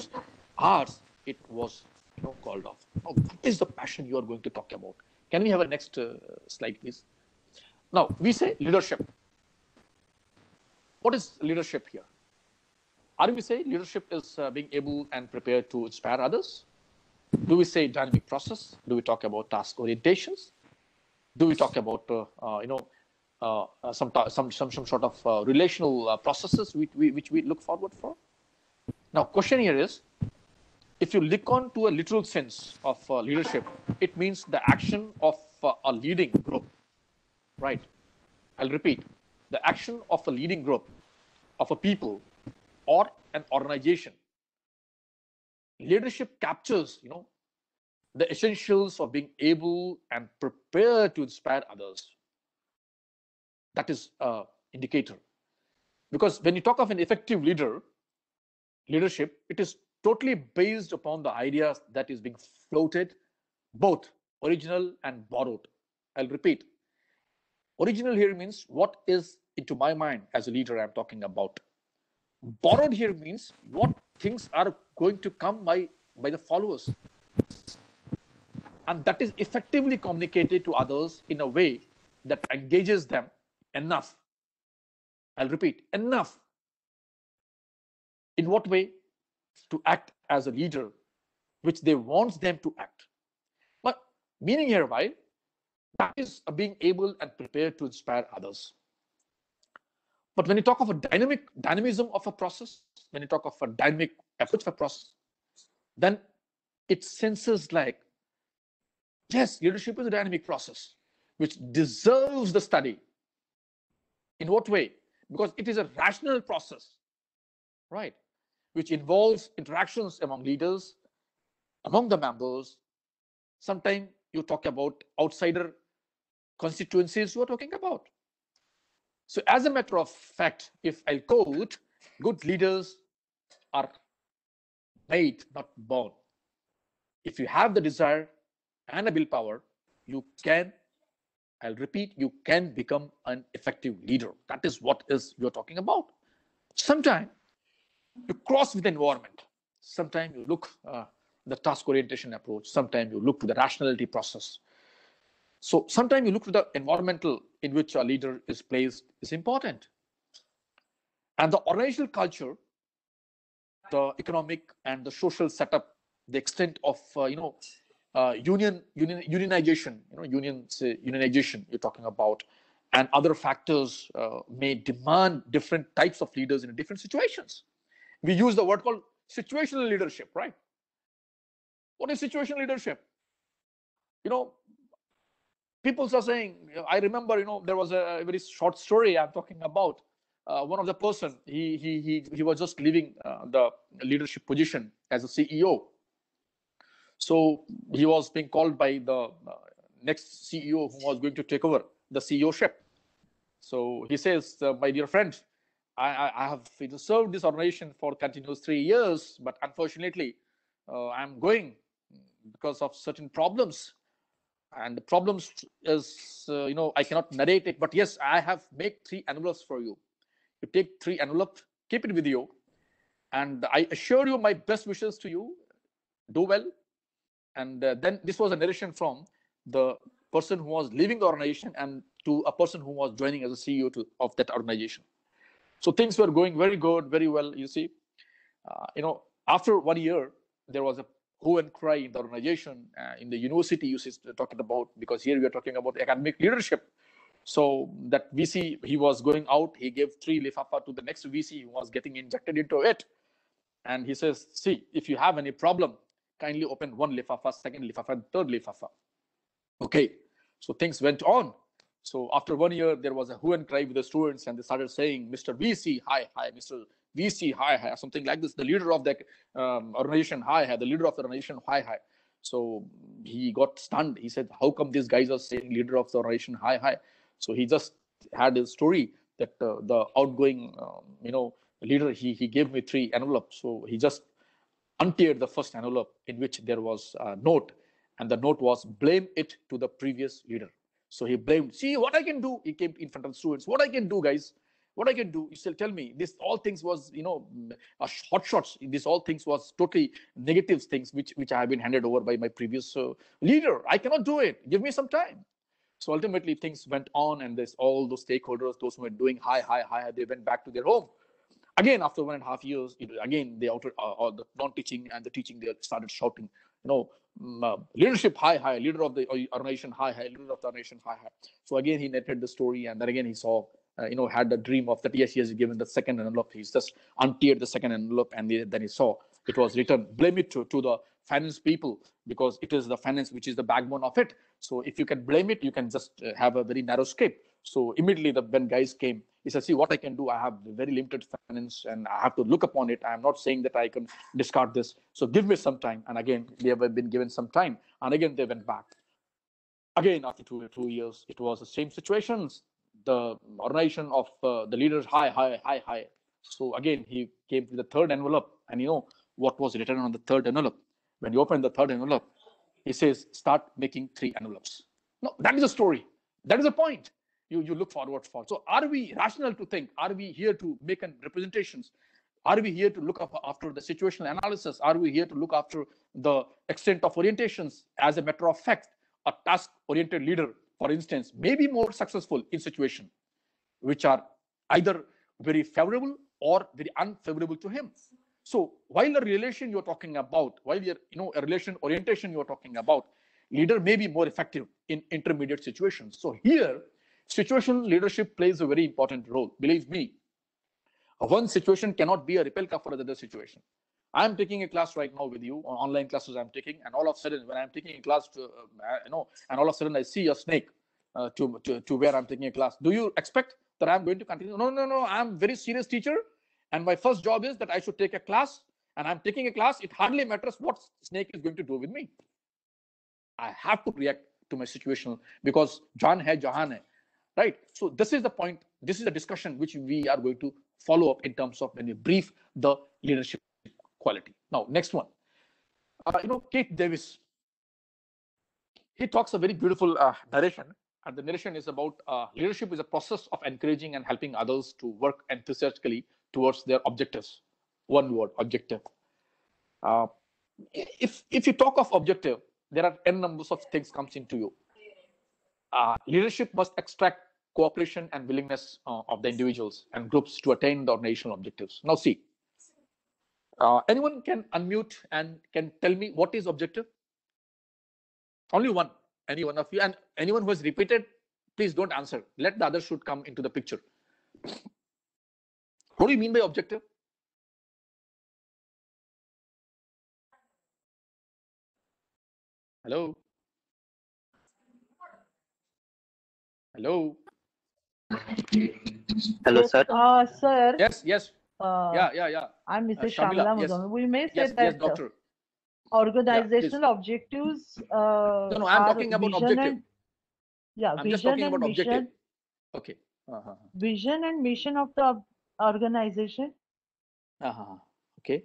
hours it was you know called off. Now what is the passion you are going to talk about? Can we have a next uh, slide please? Now we say leadership. What is leadership here? Are we say leadership is uh, being able and prepared to inspire others? Do we say dynamic process? Do we talk about task orientations? Do we talk about uh, uh, you know uh, uh, some, some some some sort of uh, relational processes which we, which we look forward for? Now question here is if you look on to a literal sense of uh, leadership it means the action of uh, a leading group right i'll repeat the action of a leading group of a people or an organization leadership captures you know the essentials of being able and prepared to inspire others. That is an indicator. Because when you talk of an effective leader, leadership, it is totally based upon the ideas that is being floated, both original and borrowed. I'll repeat. Original here means what is into my mind as a leader I'm talking about. Borrowed here means what things are going to come by, by the followers and that is effectively communicated to others in a way that engages them enough. I'll repeat, enough. In what way? To act as a leader, which they want them to act. But meaning hereby, that is being able and prepared to inspire others. But when you talk of a dynamic dynamism of a process, when you talk of a dynamic approach of a process, then it senses like Yes, leadership is a dynamic process which deserves the study. In what way? Because it is a rational process, right? Which involves interactions among leaders, among the members. Sometimes you talk about outsider constituencies you are talking about. So, as a matter of fact, if I quote, good leaders are made, not born. If you have the desire, and a willpower, you can, I'll repeat, you can become an effective leader. That is what is you're talking about. Sometimes you cross with the environment. Sometimes you look uh, the task orientation approach. Sometimes you look to the rationality process. So sometimes you look to the environmental in which a leader is placed is important. And the organizational culture, the economic and the social setup, the extent of uh, you know uh, union, union unionization, you know, unions unionization you're talking about, and other factors uh, may demand different types of leaders in different situations. We use the word called situational leadership, right? What is situational leadership? You know, people are saying, I remember, you know, there was a very short story I'm talking about. Uh, one of the person, he he he he was just leaving uh, the leadership position as a CEO, so he was being called by the uh, next CEO who was going to take over the CEO ship. So he says, uh, my dear friend, I, I, have served this organization for continuous three years, but unfortunately, uh, I'm going because of certain problems. And the problems is, uh, you know, I cannot narrate it, but yes, I have made three envelopes for you. You take three envelopes, keep it with you, and I assure you my best wishes to you. Do well, and uh, then this was a narration from the person who was leaving the organization and to a person who was joining as a CEO to, of that organization. So things were going very good, very well. You see, uh, you know, after one year, there was a who and cry in the organization, uh, in the university. You see, talking about because here we are talking about academic leadership. So that VC, he was going out. He gave three lifafa to the next VC who was getting injected into it, and he says, "See, if you have any problem, kindly open one lifafa, second lifafa, third lifafa. Okay, so things went on. So after one year, there was a hue and cry with the students, and they started saying, "Mr. VC, hi, hi, Mr. VC, hi, hi," something like this. The leader of the um, organization, hi, hi. The leader of the organization, hi, hi. So he got stunned. He said, "How come these guys are saying leader of the organization, hi, hi?" So he just had a story that uh, the outgoing, um, you know, leader he he gave me three envelopes. So he just unteared the first envelope in which there was a note and the note was blame it to the previous leader So he blamed, see what I can do. He came in front of the students. What I can do, guys? What I can do? You still tell me. This all things was, you know, a hot shots. This all things was totally negative things which which I have been handed over by my previous uh, leader. I cannot do it. Give me some time. So ultimately, things went on, and there's all those stakeholders, those who were doing high, high, high, they went back to their home. Again, after one and a half years, it, again the outer, uh, uh, the non-teaching and the teaching, they started shouting, you know, uh, leadership high, high, leader of the organization high, high, leader of the organization high, high. So again, he netted the story, and then again he saw, uh, you know, had the dream of that. Yes, he has given the second envelope. He's just untiered the second envelope, and then he saw it was written. Blame it to, to the finance people because it is the finance which is the backbone of it. So if you can blame it, you can just uh, have a very narrow scape. So immediately the when guys came, he says see what I can do. I have very limited finance and I have to look upon it. I'm not saying that I can discard this. So give me some time. And again, they have been given some time. And again, they went back. Again, after two, two years, it was the same situations. The organization of uh, the leaders, high, high, high, high. So again, he came to the third envelope. And you know what was written on the third envelope? When you open the third envelope, he says, start making three envelopes. No, that is a story. That is a point. You, you look forward for. So are we rational to think? Are we here to make an representations? Are we here to look after the situational analysis? Are we here to look after the extent of orientations? As a matter of fact, a task-oriented leader, for instance, may be more successful in situation which are either very favorable or very unfavorable to him. So while the relation you're talking about, while you're, you know, a relation orientation you're talking about, leader may be more effective in intermediate situations. So here, situational leadership plays a very important role. Believe me, one situation cannot be a replica for another situation. I'm taking a class right now with you, online classes I'm taking, and all of a sudden, when I'm taking a class, to, uh, you know, and all of a sudden I see a snake uh, to, to, to where I'm taking a class. Do you expect that I'm going to continue? No, no, no. I'm very serious teacher. And my first job is that I should take a class and I'm taking a class. It hardly matters what snake is going to do with me. I have to react to my situation because John hai Jahan hai, right? So this is the point. This is the discussion which we are going to follow up in terms of when we brief the leadership quality. Now, next one. Uh, you know, Keith Davis. He talks a very beautiful uh, narration, and the narration is about uh, leadership is a process of encouraging and helping others to work enthusiastically towards their objectives. One word, objective. Uh, if if you talk of objective, there are n numbers of things comes into you. Uh, leadership must extract cooperation and willingness uh, of the individuals and groups to attain the organizational objectives. Now, see, uh, anyone can unmute and can tell me what is objective? Only one, any one of you, and anyone who has repeated, please don't answer. Let the others should come into the picture. What do you mean by objective? Hello? Hello?
Hello, sir.
Uh, sir.
Yes, yes.
Uh,
yeah, yeah, yeah.
I'm Mrs.
Uh, Shamila,
Shamila
yes.
We may say
Yes,
that
yes,
uh,
doctor.
organizational objectives. Uh,
No, no, I'm talking about
vision
objective.
And, yeah,
I'm just
vision
talking
and
about objective.
mission.
Okay. Uh-huh.
Vision and mission of the organization.
Uh-huh. Okay.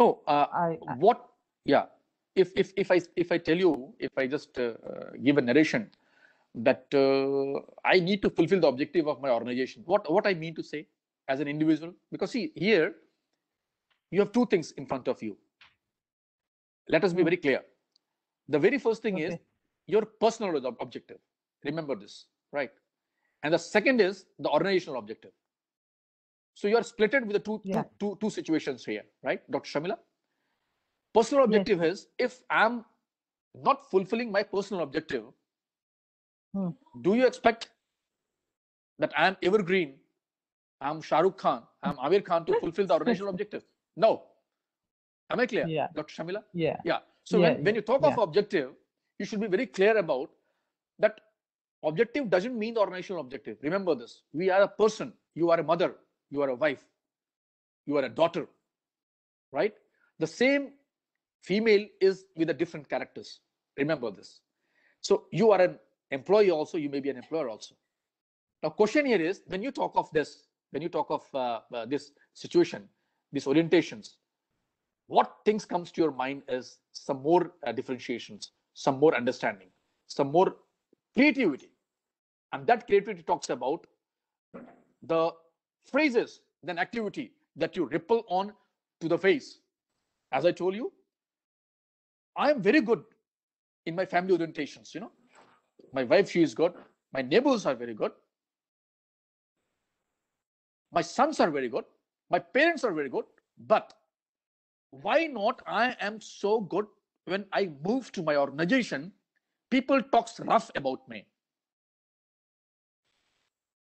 No, uh,
I,
what? Yeah. If if if I if I tell you, if I just uh, uh, give a narration that uh, I need to fulfill the objective of my organization, what what I mean to say as an individual? Because see here, you have two things in front of you. Let us be very clear. The very first thing is your personal objective. Remember this, right? And the second is the organizational objective. So you are splitted with the two,
Yeah.
two, two, two situations here, right, Dr. Shamila? Personal objective is if I'm not fulfilling my personal objective,
Hmm.
do you expect that I'm evergreen, I'm Shahrukh Khan, I'm Aamir Khan to fulfill the organizational objective? No. Am I clear,
Yeah.
Dr. Shamila?
Yeah.
Yeah. So
Yeah,
when, when you talk of objective, you should be very clear about that objective doesn't mean the organizational objective. Remember this. We are a person. You are a mother. You are a wife. You are a daughter. Right? The same female is with a different characters. Remember this. So you are an employee also. You may be an employer also. Now, question here is when you talk of this, when you talk of uh, uh, this situation, these orientations, what things comes to your mind is some more uh, differentiations, some more understanding, some more creativity. And that creativity talks about the phrases, then activity that you ripple on to the face. As I told you, I am very good in my family orientations, you know. My wife, she is good. My neighbors are very good. My sons are very good. My parents are very good. But why not I am so good when I move to my organization, people talks rough about me.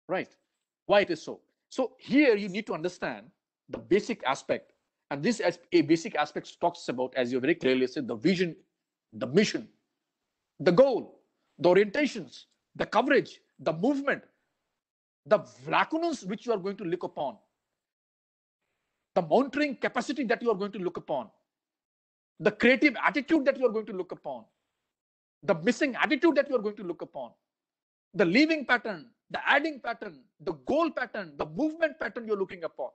Right. Why it is so? So here you need to understand the basic aspect. And this as a basic aspect talks about, as you very clearly said, the vision, the mission, the goal, the orientations, the coverage, the movement, the lacunas which you are going to look upon, the monitoring capacity that you are going to look upon, the creative attitude that you are going to look upon, the missing attitude that you are going to look upon, the leaving pattern, the adding pattern, the goal pattern, the movement pattern you're looking upon.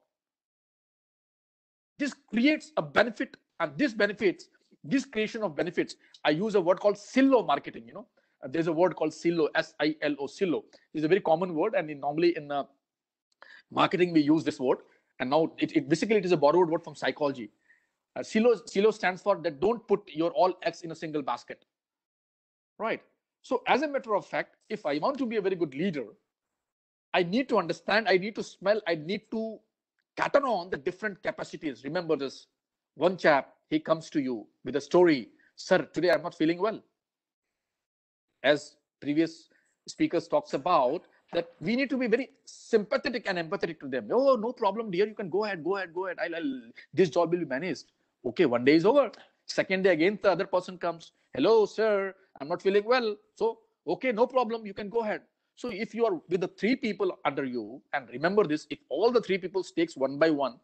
This creates a benefit, and this benefits, this creation of benefits, I use a word called silo marketing. You know, there's a word called silo, S-I-L-O, silo. It's a very common word, and normally in uh, marketing we use this word. And now it, it basically it is a borrowed word from psychology. Uh, silo, silo stands for that don't put your all eggs in a single basket. Right. So as a matter of fact, if I want to be a very good leader, I need to understand, I need to smell, I need to cater on the different capacities. Remember this one chap, he comes to you with a story. Sir, today I'm not feeling well. As previous speakers talks about, that we need to be very sympathetic and empathetic to them. Oh, no problem, dear. You can go ahead, go ahead, go ahead. I'll, I'll, this job will be managed. Okay, one day is over. Second day again, the other person comes. Hello, sir. I'm not feeling well. So, okay, no problem. You can go ahead. So if you are with the three people under you, and remember this, if all the three people takes one by one,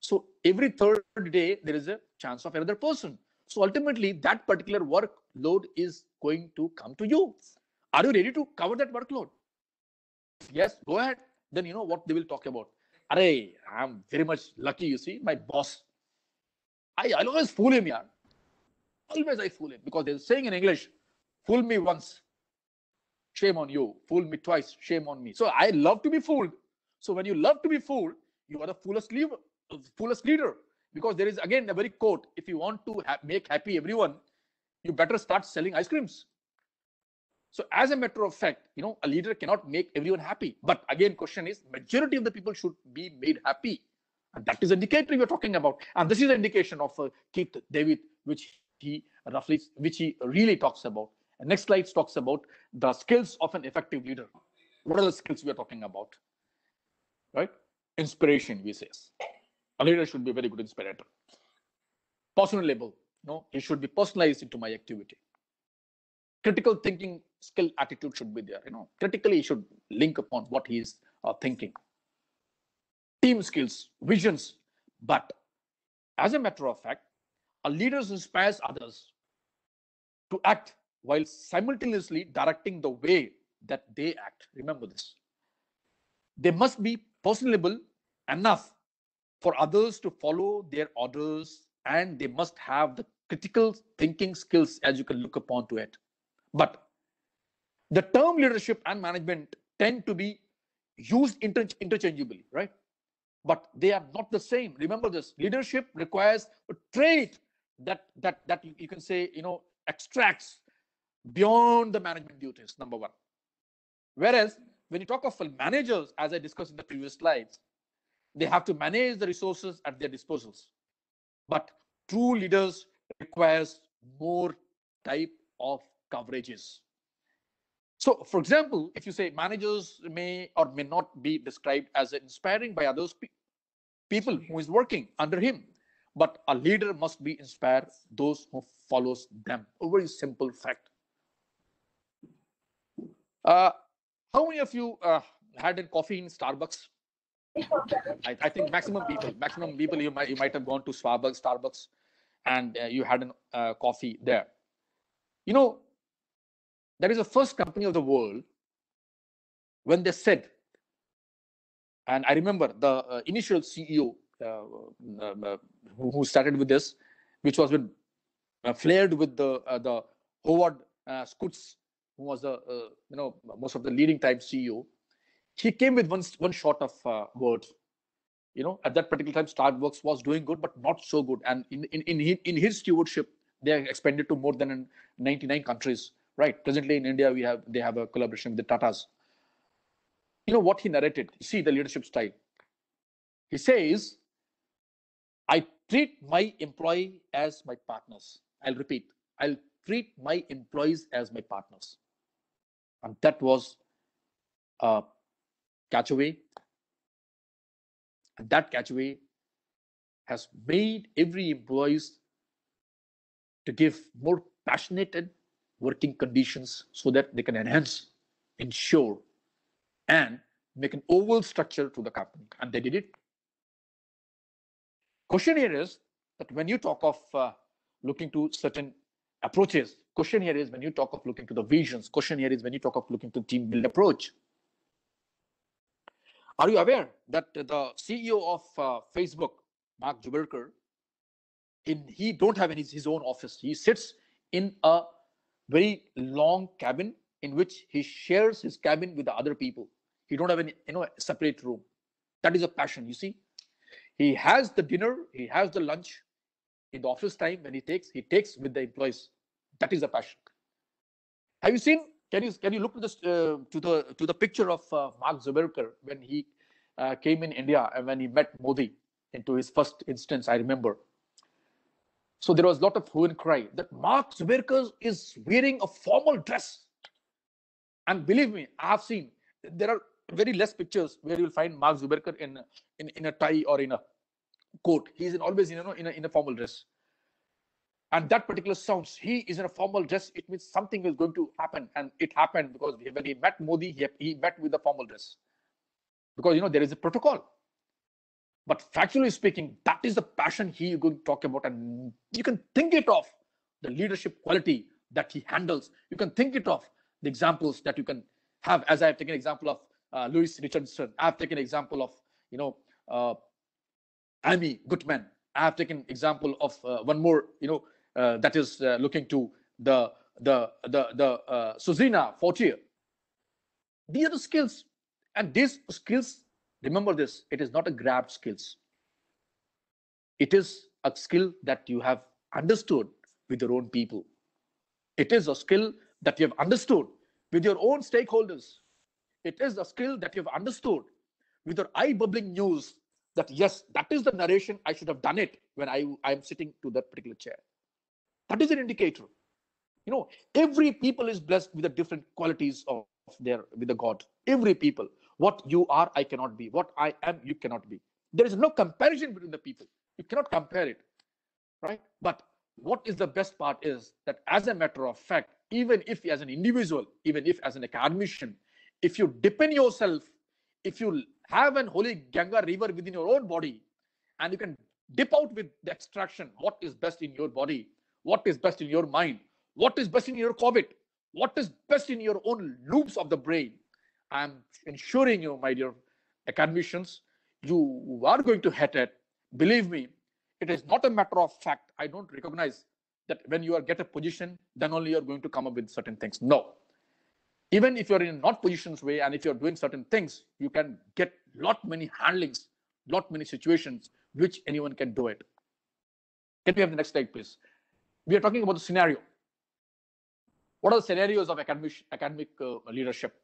so every third day there is a chance of another person. So ultimately, that particular workload is going to come to you. Are you ready to cover that workload? Yes, go ahead. Then you know what they will talk about. Array, I'm very much lucky, you see, my boss. I, I always fool him, yeah. Always I fool him because they're saying in English, fool me once, shame on you. Fool me twice, shame on me. So I love to be fooled. So when you love to be fooled, you are the foolest leader, foolest leader. Because there is again a very quote: if you want to ha make happy everyone, you better start selling ice creams. So as a matter of fact, you know, a leader cannot make everyone happy. But again, question is, majority of the people should be made happy. And that is the indicator we are talking about. And this is the indication of uh, Keith Davis, which he roughly, which he really talks about. And next slide talks about the skills of an effective leader. What are the skills we are talking about? Right? Inspiration, we say. A leader should be very good inspirator. Personal label. No, he should be personalized into my activity. Critical thinking skill attitude should be there. You know, critically he should link upon what he is uh, thinking. Team skills, visions. But as a matter of fact, a leader inspires others to act while simultaneously directing the way that they act. Remember this. They must be personable enough for others to follow their orders and they must have the critical thinking skills as you can look upon to it. But the term leadership and management tend to be used inter interchangeably, right? But they are not the same. Remember this, leadership requires a trait that that that you, you can say, you know, extracts beyond the management duties, number one. Whereas when you talk of managers, as I discussed in the previous slides, they have to manage the resources at their disposals. But true leaders requires more type of coverages. So, for example, if you say managers may or may not be described as inspiring by others, people who is working under him, but a leader must be inspired those who follows them. A very simple fact. Uh, how many of you uh, had a coffee in Starbucks? I, I, think maximum people, maximum people, you might you might have gone to Starbucks, Starbucks, and uh, you had a uh, coffee there. You know, that is the first company of the world when they said, and I remember the uh, initial CEO uh, uh, who started with this, which was with, flared with the the Howard Schultz who was the uh, you know most of the leading time CEO, he came with one one short of uh, words. You know, at that particular time, Starbucks was doing good, but not so good. And in in in his, in his stewardship, they expanded to more than 99 countries. Right. Presently in India, we have they have a collaboration with the Tatas. You know what he narrated? See the leadership style. He says, "I treat my employee as my partners." I'll repeat. I'll treat my employees as my partners. And that was a catchaway. And that catchaway has made every employee to give more passionate working conditions so that they can enhance, ensure, and make an overall structure to the company. And they did it. Question here is that when you talk of uh, looking to certain approaches. Question here is when you talk of looking to the visions. Question here is when you talk of looking to team build approach. Are you aware that the CEO of uh, Facebook, Mark Zuckerberg, in he don't have any his own office. He sits in a very long cabin in which he shares his cabin with the other people. He don't have any you know separate room. That is a passion. You see, he has the dinner, he has the lunch, in the office time when he takes he takes with the employees that is a passion have you seen can you can you look to this uh, to the to the picture of uh, mark zuckerberg when he uh, came in india and when he met modi into his first instance i remember so there was a lot of hue and cry that mark zuckerberg is wearing a formal dress and believe me i have seen there are very less pictures where you will find mark zuckerberg in in, in a tie or in a coat. He's in always you know in a, in a formal dress. And that particular sounds he is in a formal dress. It means something is going to happen, and it happened because when he met Modi, he, he met with a formal dress, because you know there is a protocol. But factually speaking, that is the passion he is going to talk about, and you can think it of the leadership quality that he handles. You can think it of the examples that you can have, as I have taken example of uh, Louis Richardson. I have taken example of you know uh, Amy Gutmann. I have taken example of uh, one more, you know, that is uh, looking to the the the the uh, Susanna Fortier. These are the skills, and these skills. Remember this: it is not a grabbed skills. It is a skill that you have understood with your own people. It is a skill that you have understood with your own stakeholders. It is a skill that you have understood with your eye-bubbling news that yes, that is the narration. I should have done it when I I am sitting to that particular chair. That is an indicator. You know, every people is blessed with the different qualities of their with the God. Every people. What you are, I cannot be. What I am, you cannot be. There is no comparison between the people. You cannot compare it. Right? But what is the best part is that as a matter of fact, even if as an individual, even if as an academician, if you depend yourself, if you have an holy Ganga river within your own body, and you can dip out with the extraction what is best in your body, what is best in your mind, what is best in your COVID, what is best in your own loops of the brain. I'm ensuring you, my dear academicians, you are going to hit it. Believe me, it is not a matter of fact. I don't recognize that when you are get a position, then only you're going to come up with certain things. No, even if you're in not positions way and if you're doing certain things you can get lot many handlings lot many situations which anyone can do it can we have the next slide please we are talking about the scenario what are the scenarios of academic academic uh, leadership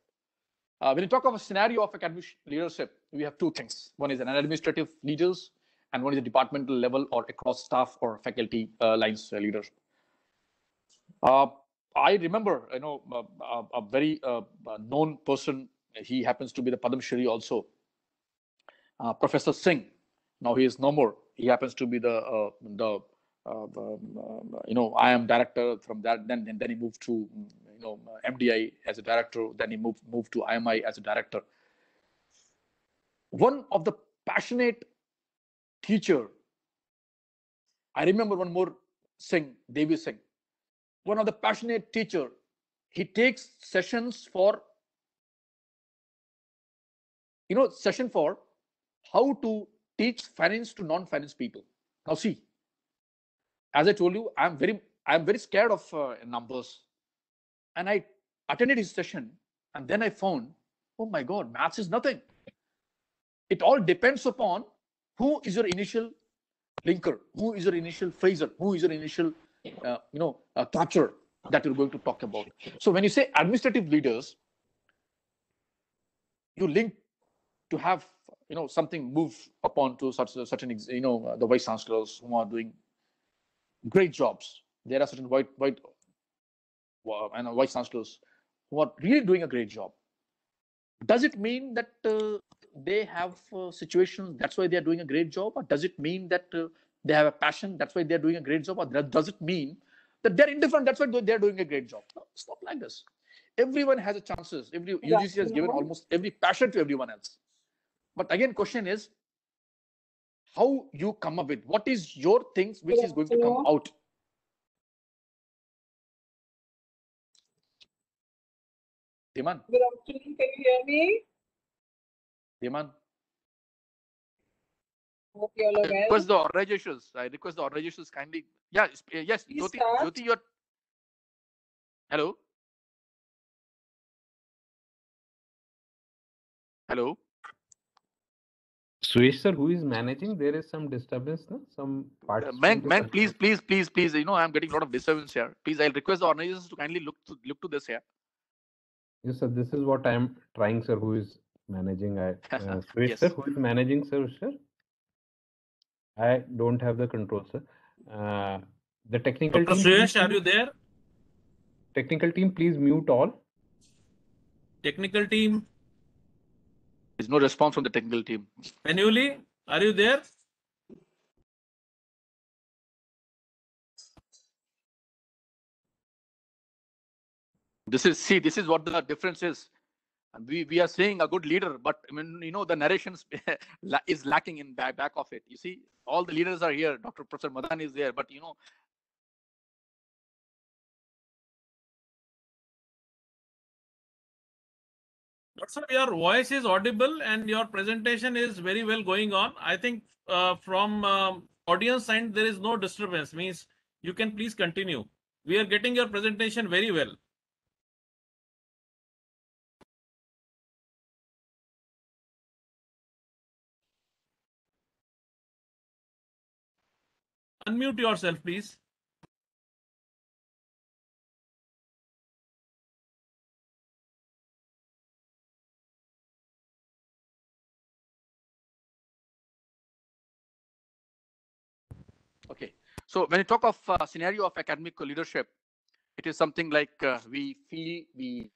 uh, when you talk of a scenario of academic leadership we have two things one is an administrative leaders and one is a departmental level or across staff or faculty uh, lines uh, leaders uh, I remember, you know, a, a very known person. He happens to be the Padam Shri also, Professor Singh. Now he is no more. He happens to be the the Um, um, you know IIM director from that. Then then he moved to mm, you know MDI as a director. Then he moved moved to IMI as a director. One of the passionate teacher. I remember one more Singh, Devi Singh one of the passionate teacher he takes sessions for you know session for how to teach finance to non-finance people now see as i told you i'm very i'm very scared of uh, numbers and i attended his session, and then I found, oh my God, maths is nothing. It all depends upon who is your initial linker, who is your initial phaser, who is your initial, uh, you know, uh, capture that you're going to talk about. So when you say administrative leaders, you link to have you know something move upon to such certain you know uh, the vice chancellors who are doing great jobs. There are certain white white and vice chancellors who are really doing a great job. Does it mean that uh, they have uh, situations that's why they're doing a great job, or does it mean that uh, they have a passion that's why they're doing a great job, or does it mean that they're indifferent that's why they're doing a great job? No, it's not like this. Everyone has a chances. Every UGC has given almost every passion to everyone else. But again, question is how you come up with what is your things which is going to come out Diman.
Good afternoon. Can you hear me?
Diman.
Hope you all are
I
well.
request the organizations. I request the organizations kindly. Yeah, yes, uh, yes
Please
Jyoti,
start.
Jyoti, you're. Hello. Hello.
Suresh sir, who is managing? There is some disturbance, no? Some
Uh,
participant
Man, man, please, please, please, please. You know, I'm getting a lot of disturbance here. Please, I'll request the organizers to kindly look to look to this here.
Yes, sir. This is what I am trying, sir. Who is managing? I uh, Suresh
Yes.
sir, who is managing, sir? Sir, I don't have the control, sir. Uh, the technical
Dr.
team.
Suresh, are you there?
Technical team, please mute all.
Technical team,
There's no response from the technical team.
Manuli, are you there?
This is see, this is what the difference is. And we we are seeing a good leader, but I mean, you know, the narrations la- is lacking in back back of it. You see, all the leaders are here. Dr. Professor Madan is there, but you know,
Sir, your voice is audible and your presentation is very well going on. I think uh, from um, audience side, there is no disturbance, means you can please continue. We are getting your presentation very well. Unmute yourself, please.
So when you talk of uh, scenario of academic leadership, it is something like uh, we feel we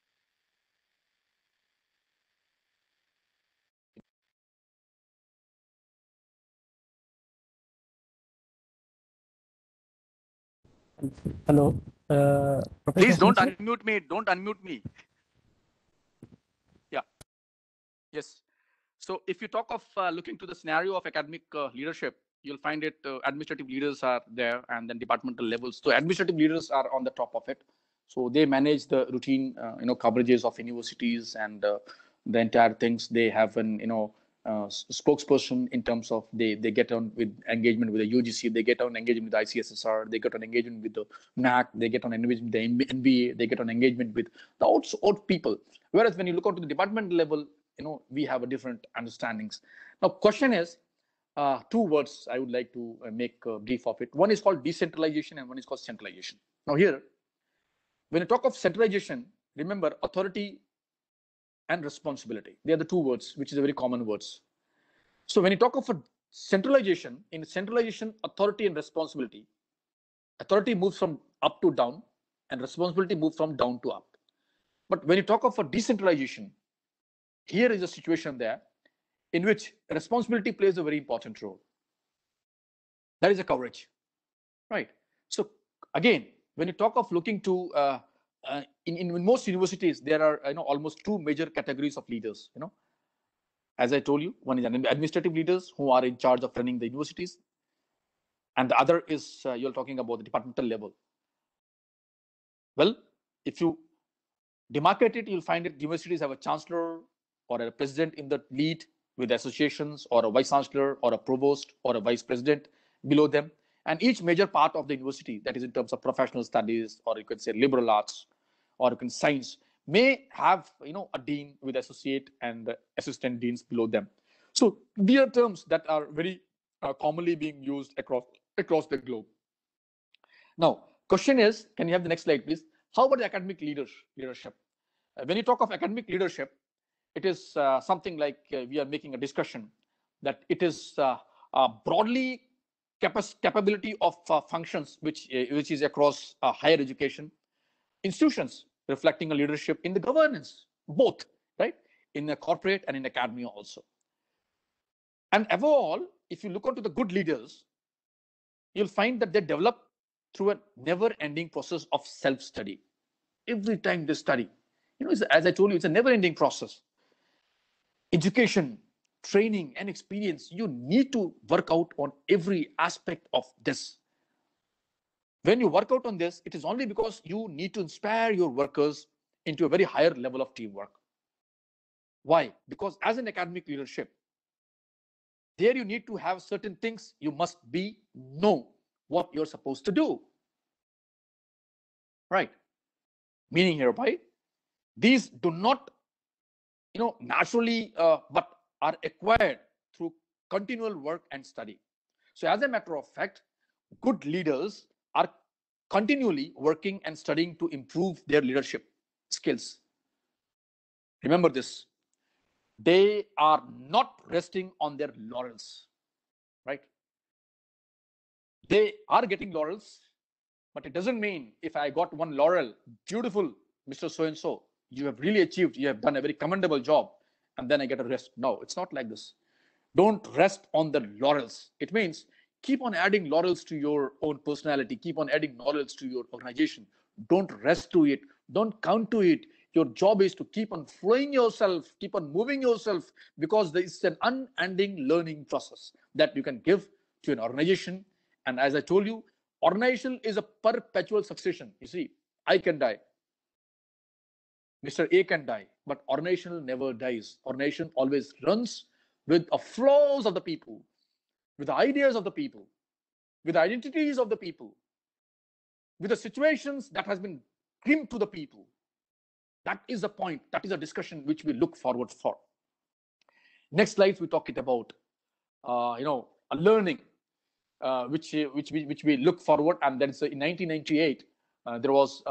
Hello. Uh,
please don't
sir?
unmute me. Don't unmute me. Yeah. Yes. So if you talk of uh, looking to the scenario of academic uh, leadership, you'll find it uh, administrative leaders are there and then departmental levels. So administrative leaders are on the top of it. So they manage the routine, uh, you know, coverages of universities and uh, the entire things. They have an, you know, uh, spokesperson in terms of they they get on with engagement with the UGC, they get on engagement with ICSSR, they get on engagement with the NAAC, they get on engagement with the NB NBA, they get on engagement with the out, out people. Whereas when you look out to the department level, you know, we have a different understandings. Now, question is, uh, two words I would like to uh, make a brief of it. One is called decentralization and one is called centralization. Now here, when you talk of centralization, remember authority and responsibility. They are the two words, which is a very common words. So when you talk of a centralization, in centralization, authority and responsibility, authority moves from up to down and responsibility moves from down to up. But when you talk of a decentralization, here is a situation there in which responsibility plays a very important role. That is a coverage, right? So again, when you talk of looking to uh, uh, in, in most universities, there are you know almost two major categories of leaders. You know, as I told you, one is administrative leaders who are in charge of running the universities, and the other is uh, you're talking about the departmental level. Well, if you demarcate it, you'll find that universities have a chancellor or a president in the lead with associations or a vice chancellor or a provost or a vice president below them and each major part of the university that is in terms of professional studies or you could say liberal arts or you can science may have you know a dean with associate and assistant deans below them. So these are terms that are very uh, commonly being used across across the globe. Now, question is, can you have the next slide, please? How about the academic leaders, leadership? Uh, when you talk of academic leadership, it is uh, something like uh, we are making a discussion that it is uh, broadly capability of uh, functions which uh, which is across higher education institutions reflecting a leadership in the governance both right in the corporate and in academia also. And above all if you look onto the good leaders you'll find that they develop through a never ending process of self study every time they study you know as i told you it's a never ending process education training and experience you need to work out on every aspect of this. When you work out on this it is only because you need to inspire your workers into a very higher level of teamwork. Why? Because as an academic leadership there you need to have certain things you must be know what you're supposed to do. Right. Meaning hereby these do not you know naturally uh, but are acquired through continual work and study. So as a matter of fact good leaders are continually working and studying to improve their leadership skills. Remember this. They are not resting on their laurels right? They are getting laurels but it doesn't mean if i got one laurel beautiful mr so and so you have really achieved you have done a very commendable job and then i get a rest. No it's not like this. Don't rest on the laurels. It means keep on adding laurels to your own personality. Keep on adding laurels to your organization. Don't rest to it. Don't count to it. Your job is to keep on flowing yourself, keep on moving yourself, because it's an unending learning process that you can give to an organization. And as I told you, organization is a perpetual succession. You see, I can die. Mr. A can die, but organization never dies. Organization always runs with the flaws of the people, with the ideas of the people, with the identities of the people, with the situations that has been given to the people. That is the point. That is a discussion which we look forward for. Next slides, we talk it about, uh, you know, a learning, uh, which which we which we look forward, and that is in 1998. Uh, there was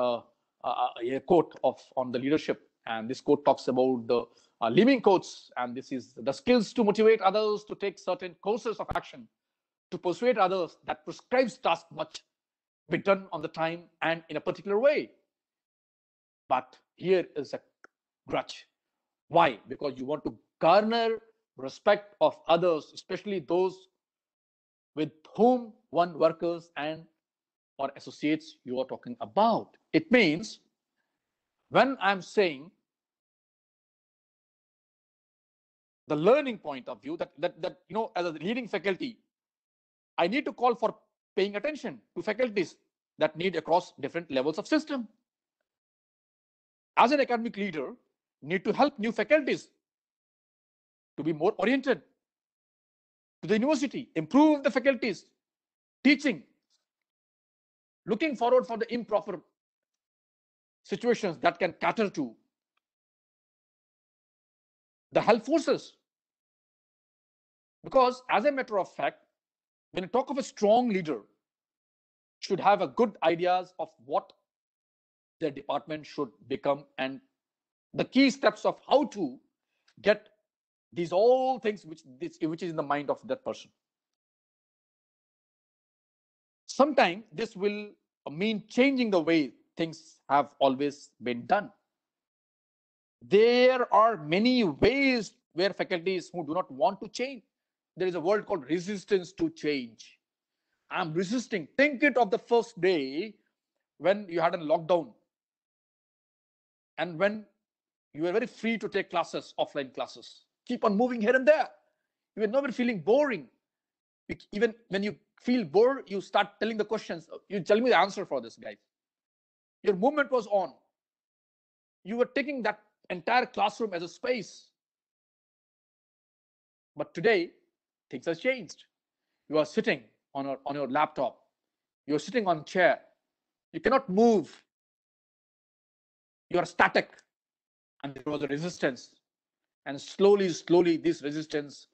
a, a, quote of on the leadership, and this quote talks about the uh, living quotes, and this is the skills to motivate others to take certain courses of action, to persuade others that prescribes task much be done on the time and in a particular way. But here is a grudge. Why? Because you want to garner respect of others, especially those with whom one workers and or associates you are talking about. It means when I'm saying the learning point of view that, that, that you know, as a leading faculty, I need to call for paying attention to faculties that need across different levels of system. As an academic leader, need to help new faculties to be more oriented to the university, improve the faculties, teaching, looking forward for the improper situations that can cater to the health forces. Because as a matter of fact, when you talk of a strong leader, should have a good ideas of what their department should become and the key steps of how to get these all things which this which is in the mind of that person sometimes this will mean changing the way things have always been done there are many ways where faculties who do not want to change there is a word called resistance to change i'm resisting think it of the first day when you had a lockdown and when you were very free to take classes, offline classes, keep on moving here and there. You were never feeling boring. Even when you feel bored, you start telling the questions. You tell me the answer for this, guys. Your movement was on. You were taking that entire classroom as a space. But today, things have changed. You are sitting on your, on your laptop. You're sitting on chair. You cannot move you are static and there was a resistance. And slowly, slowly, this resistance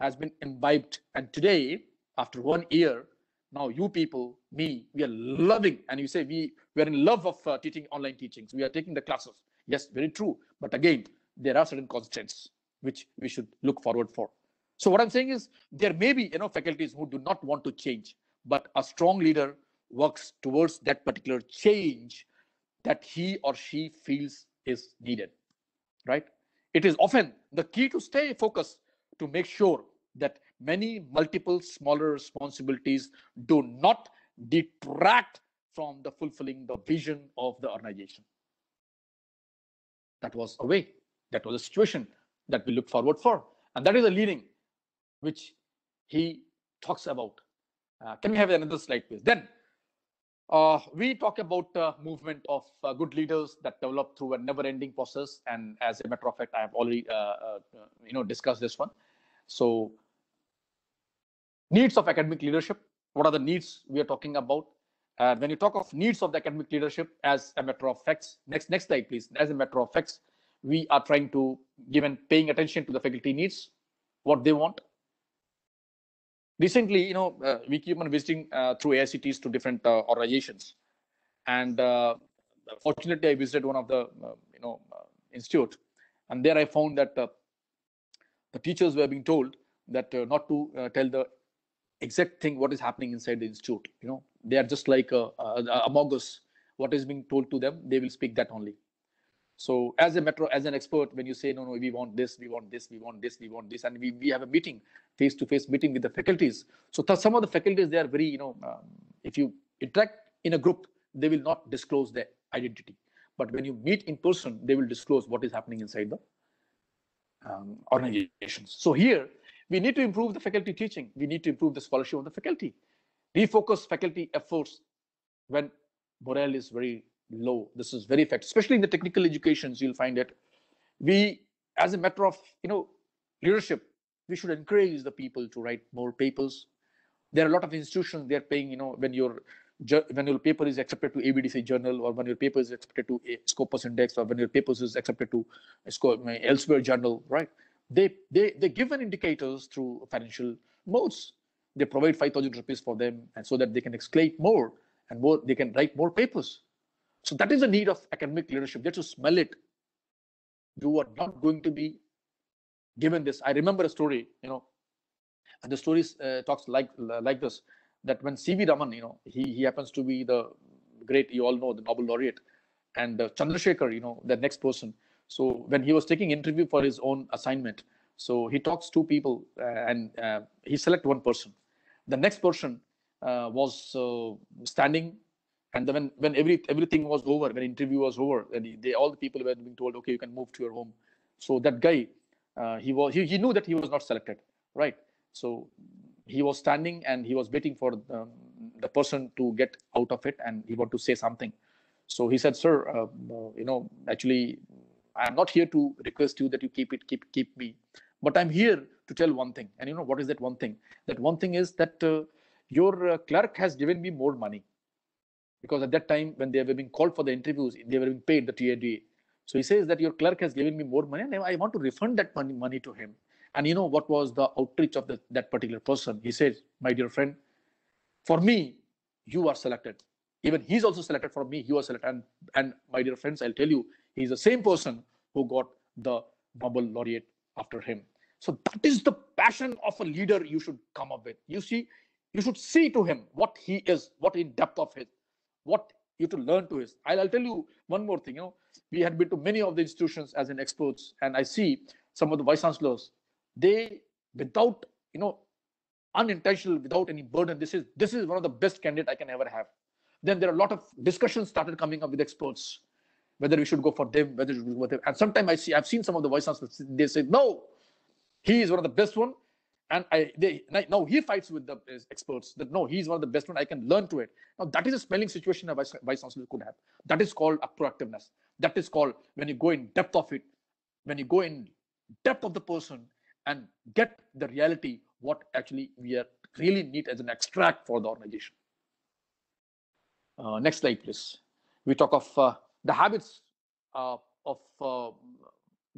has been imbibed. And today, after one year, now you people, me, we are loving, and you say we, we are in love of uh, teaching online teachings. We are taking the classes. Yes, very true. But again, there are certain constraints which we should look forward for. So what I'm saying is there may be you know faculties who do not want to change, but a strong leader works towards that particular change that he or she feels is needed. Right? It is often the key to stay focused to make sure that many multiple smaller responsibilities do not detract from the fulfilling the vision of the organization. That was a way, that was a situation that we look forward for. And that is a leading which he talks about. Uh, can we have another slide, please? Then uh, we talk about uh, movement of uh, good leaders that develop through a never-ending process. And as a matter of fact, I have already, uh, uh, you know, discussed this one. So needs of academic leadership. What are the needs we are talking about? Uh, when you talk of needs of the academic leadership as a matter of facts, next next slide, please. As a matter of facts, we are trying to give and paying attention to the faculty needs, what they want. Recently, you know, uh, we keep on visiting uh, through AICTE's to different uh, organizations, and uh, fortunately, I visited one of the uh, you know institute, and there I found that the teachers were being told that not to tell the exact thing what is happening inside the institute you know they are just like among us. What is being told to them they will speak that only. So as a metro as an expert when you say no no we want this we want this we want this we want this and we, we have a meeting face to face meeting with the faculties. So some of the faculties they are very you know um, if you interact in a group they will not disclose their identity. But when you meet in person they will disclose what is happening inside the um, organizations. So here we need to improve the faculty teaching. We need to improve the scholarship of the faculty. Refocus faculty efforts when morale is very low. This is very effective, especially in the technical educations. You'll find that we, as a matter of you know leadership, we should encourage the people to write more papers. There are a lot of institutions they're paying. You know when your when your paper is accepted to ABDC journal or when your paper is accepted to Scopus Index or when your paper is accepted to Elsevier journal, right? they they they give an indicators through financial modes. They provide 5,000 rupees for them and so that they can exclate more and more they can write more papers. So that is the need of academic leadership. They have to smell it. You are not going to be given this. I remember a story, you know, and the story uh, talks like like this that when C.V. Raman, you know, he he happens to be the great, you all know, the Nobel laureate, and uh, Chandrasekhar, you know, the next person, so when he was taking interview for his own assignment, so he talks to people uh, and uh, he select one person. The next person uh, was uh, standing, and then when, when every everything was over, when interview was over, and they all the people were being told, okay, you can move to your home. So that guy, uh, he was he, he knew that he was not selected, right? So he was standing and he was waiting for the, person to get out of it, and he wanted to say something. So he said, sir, uh, you know, actually I'm not here to request you that you keep it, keep keep me, but I'm here to tell one thing. And you know what is that one thing? That one thing is that uh, your uh, clerk has given me more money because at that time when they were being called for the interviews, they were being paid the TADA. So he says that your clerk has given me more money, and I want to refund that money money to him. And you know what was the outreach of the, that particular person? He says, "My dear friend, for me, you are selected. Even he's also selected for me. He was selected. And, and my dear friends, I'll tell you, He's the same person who got the Nobel laureate after him. So that is the passion of a leader you should come up with. You see, you should see to him what he is, what in depth of his, what you to learn to his. I'll, I'll tell you one more thing. You know, we had been to many of the institutions as an experts, and I see some of the vice chancellors. They, without you know, unintentional, without any burden, this is this is one of the best candidate I can ever have. Then there are a lot of discussions started coming up with experts whether we should go for them, whether we should go for them. And sometimes I see, I've seen some of the vice chancellors, they say, no, he is one of the best one. And I, they, now he fights with the experts that no, he's one of the best one. I can learn to it. Now that is a spelling situation a vice, vice chancellor could have. That is called a proactiveness. That is called when you go in depth of it, when you go in depth of the person and get the reality, what actually we are really need as an extract for the organization. Uh, next slide, please. We talk of uh, the habits uh, of uh,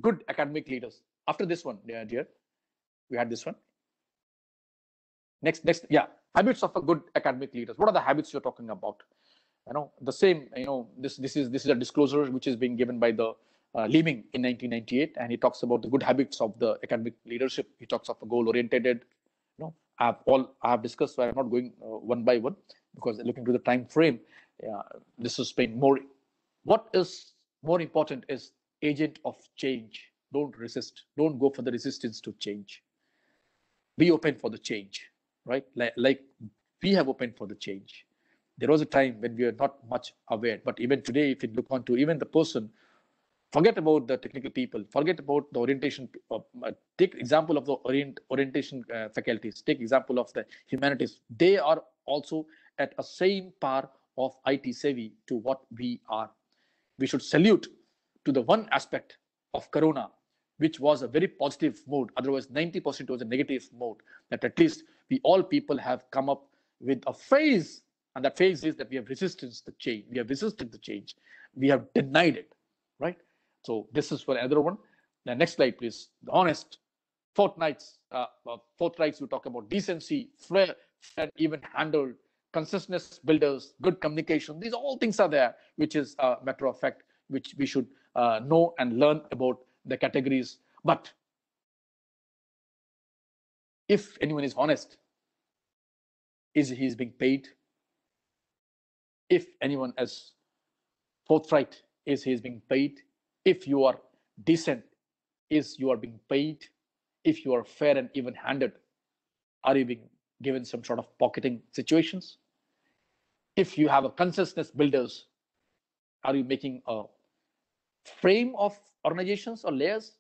good academic leaders. After this one, dear, dear, we had this one. Next, next, yeah, habits of a good academic leaders. What are the habits you're talking about? You know, the same. You know, this this is this is a disclosure which is being given by the uh, in 1998, and he talks about the good habits of the academic leadership. He talks of a goal-oriented. You know, I have all I have discussed, so I'm not going uh, one by one because looking to the time frame, uh, this is being more. What is more important is agent of change. Don't resist. Don't go for the resistance to change. Be open for the change, right? Like, like we have opened for the change. There was a time when we were not much aware, but even today, if you look on to even the person, forget about the technical people, forget about the orientation. Uh, take example of the orient, orientation uh, faculties. Take example of the humanities. They are also at a same par of IT savvy to what we are. We should salute to the one aspect of Corona, which was a very positive mode. Otherwise, 90% was a negative mood. That at least we all people have come up with a phase, and that phase is that we have resisted the change. We have resisted the change. We have denied it, right? So this is for another one. The next slide, please. The honest fortnights, uh, uh. We talk about decency, flair, and even handled consciousness builders, good communication. These all things are there, which is a matter of fact, which we should uh, know and learn about the categories. But if anyone is honest, is he is being paid? If anyone is forthright, is he is being paid? If you are decent, is you are being paid? If you are fair and even-handed, are you being given some sort of pocketing situations? If you have a consciousness builders, are you making a frame of organizations or layers?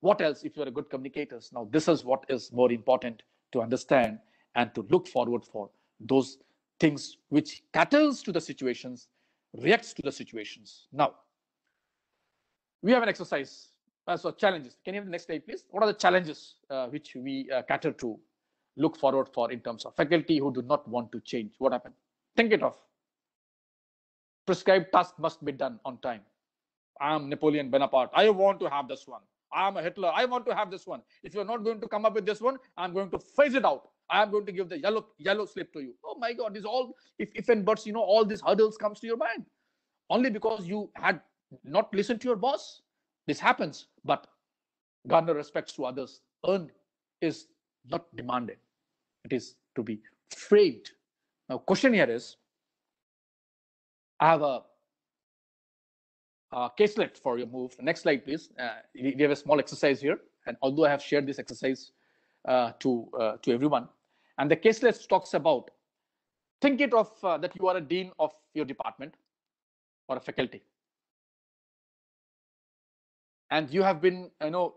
What else if you're a good communicators? Now, this is what is more important to understand and to look forward for those things which caters to the situations, reacts to the situations. Now, we have an exercise. Uh, so challenges. Can you have the next slide, please? What are the challenges uh, which we uh, cater to look forward for in terms of faculty who do not want to change? What happened? Think it of. Prescribed task must be done on time. I'm Napoleon Bonaparte. I want to have this one. I'm a Hitler. I want to have this one. If you're not going to come up with this one, I'm going to phase it out. I'm going to give the yellow yellow slip to you. Oh my God, this all if if and buts, you know, all these hurdles comes to your mind only because you had not listened to your boss. This happens, but garner respects to others. Earned is not demanded. It is to be framed. Now, question here is, I have a uh, caselet for your move. Next slide, please. Uh, we have a small exercise here. And although I have shared this exercise uh, to, uh, to everyone, and the caselet talks about, think it of uh, that you are a dean of your department or a faculty. And you have been, you know,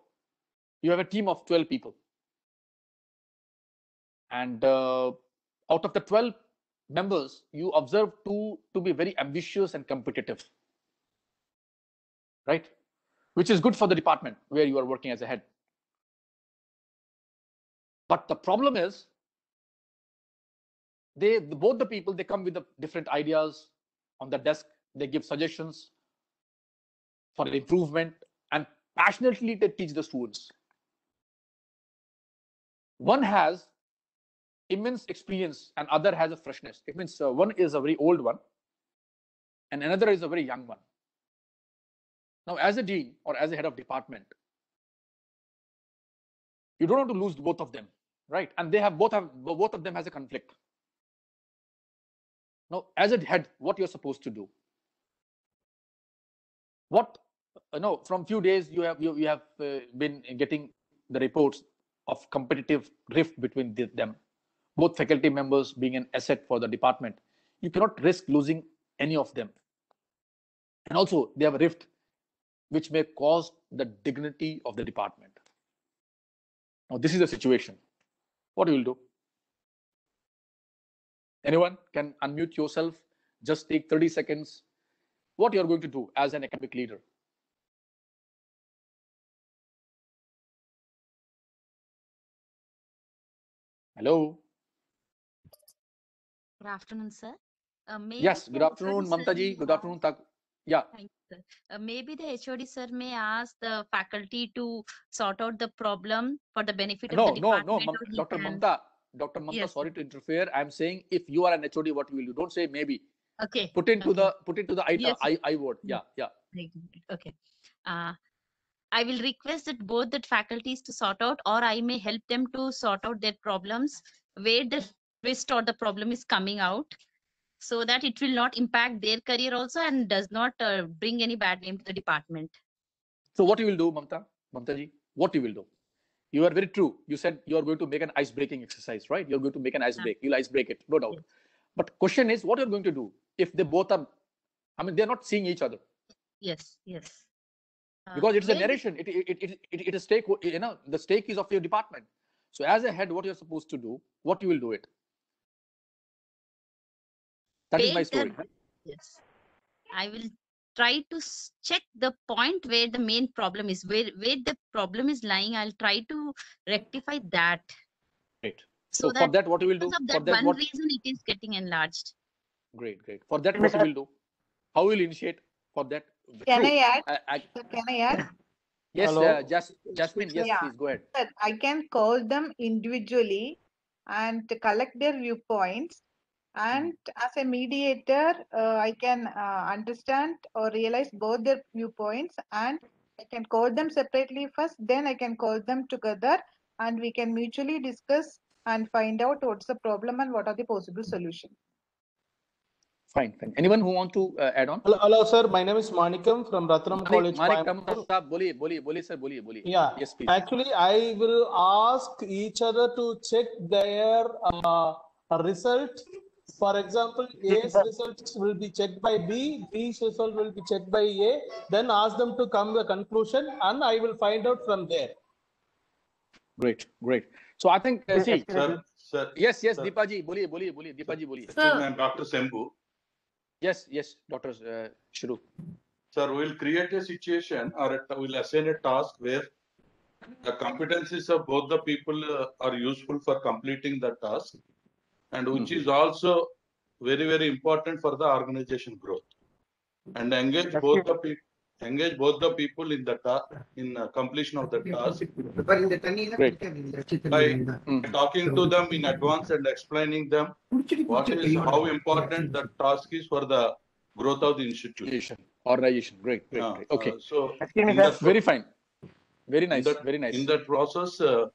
you have a team of 12 people. And uh, out of the 12 members, you observe two to be very ambitious and competitive right? Which is good for the department where you are working as a head. But the problem is, they both the people they come with the different ideas on the desk. They give suggestions for improvement and passionately they teach the students. One has immense experience and other has a freshness. It means uh, one is a very old one and another is a very young one. Now, as a dean or as a head of department, you don't want to lose both of them, right? And they have both have both of them has a conflict. Now, as a head, what you're supposed to do? What know from few days you have you, you have uh, been getting the reports of competitive rift between the, them, both faculty members being an asset for the department. You cannot risk losing any of them. And also, they have a rift which may cause the dignity of the department. Now, this is the situation. What you will do? Anyone can unmute yourself. Just take 30 seconds. What you're going to do as an academic leader. Hello.
Good afternoon, sir. Uh,
Yes, good afternoon, Mamta ji. Good afternoon, Tak. Yeah.
Thank you, sir. Uh, maybe the HOD sir may ask the faculty to sort out the problem for the benefit of
No,
the
no,
department.
no,
he
Dr.
can-
Mamta, Dr. Mamta,
Yes,
sorry to interfere. I'm saying if you are an HOD, what will you? Don't say maybe.
Okay.
Put into
okay.
the put into the I,
Yes,
I, I word. Yeah, yeah.
Right, right, Okay. Uh, I will request that both the faculties to sort out, or I may help them to sort out their problems where the twist or the problem is coming out, so that it will not impact their career also and does not uh, bring any bad name to the department.
So what you will do, Mamta, Mamta ji, what you will do? You are very true. You said you are going to make an ice breaking exercise, right? You're going to make an ice break. You'll ice break it, no doubt. But question is, what you're going to do if they both are? I mean, they're not seeing each other
Yes, yes. Uh,
because it's a narration. It it it it, it, it is stake. You know, the stake is of your department. So as a head, what you're supposed to do, what you will do it. That is
where
my
the-
story.
Yes. I will try to check the point where the main problem is, where, where the problem is lying. I'll try to rectify that.
Great.
So
So, for
that
that, what you will do?
because of
For
that
that,
one
what?
reason it is getting enlarged.
Great, great. For that, what you will do? How will you initiate for that?
Can
True.
I add?
I, I,
Can I add?
yes,
Hello?
uh, Jas- Jasmine. Yes,
Yeah.
please go ahead.
I can call them individually and collect their viewpoints and mm-hmm. as a mediator uh, i can uh, understand or realize both their viewpoints and i can call them separately first then i can call them together and we can mutually discuss and find out what's the problem and what are the possible solutions
Fine, fine. Anyone who want to uh, add on?
Hello, hello, sir. My name is Manikam from Ratnam
Manik,
College.
Manikam, sir, boli, boli, boli, sir, boli, boli.
Yeah.
Yes, please.
Actually, I will ask each other to check their uh, result for example, A's results will be checked by B, B's result will be checked by A. Then ask them to come to a conclusion and I will find out from there.
Great, great. So I think, uh, see,
sir, sir,
yes, yes. Deepaji, boliye, boliye, boliye,
Deepaji, boliye. Sir, Dr. Sembhu.
Yes, yes, Dr. Uh, Shuru.
Sir, we'll create a situation or we'll assign a task where the competencies of both the people uh, are useful for completing the task and which is also very, very important for the organization growth. And engage both the people, engage both the people in the ta- in uh, completion of the task.
great
by talking to them in advance and explaining them what is how important the task is for the growth of the institution.
organization. Great great, great. okay.
uh, so
Excuse me,
in
sir.
that pro-
very fine. Very nice.
In that,
very nice.
in that process, uh,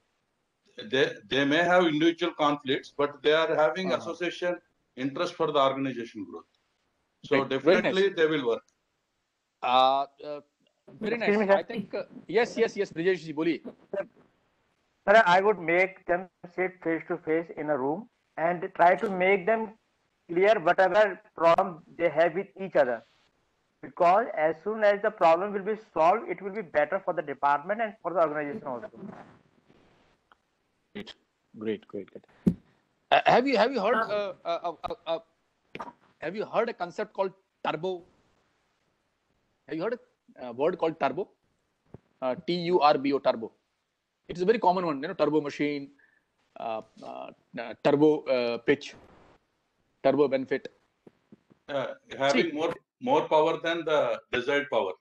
they, they may have individual conflicts, but they are having
uh -huh.
association interest for the organization growth. So
definitely nice.
they will work.
Uh, uh, very nice. I think, uh, yes, yes, yes, Brijesh ji, boli.
Sir, I would make them sit face to face in a room and try to make them clear whatever problem they have with each other. Because as soon as the problem will be solved, it will be better for the department and for the organization also.
Great, great, great, great. Uh, have you have you heard uh, uh, uh, uh, uh, have you heard a concept called turbo? Have you heard a uh, word called turbo? Uh, T U R B O turbo. It's a very common one. You know, turbo machine, uh, uh, uh, turbo uh, pitch, turbo benefit.
Uh, having more more power than the desired power.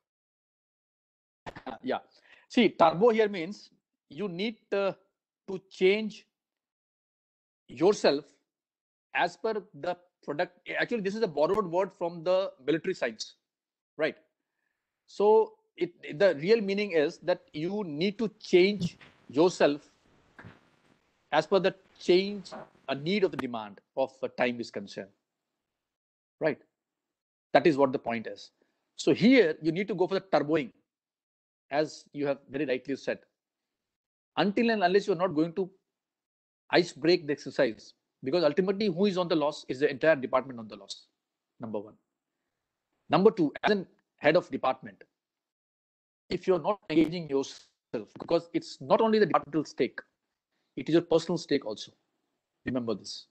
Uh, yeah. See, turbo here means you need uh, to change yourself as per the product. Actually, this is a borrowed word from the military science, right? So, it the real meaning is that you need to change yourself as per the change a need of the demand of a time is concerned, right? That is what the point is. So here you need to go for the turboing as you have very rightly said, until and unless you're not going to ice break the exercise, because ultimately who is on the loss is the entire department on the loss. Number one. Number two, as an head of department, if you're not engaging yourself, because it's not only the departmental stake, it is your personal stake also. Remember this.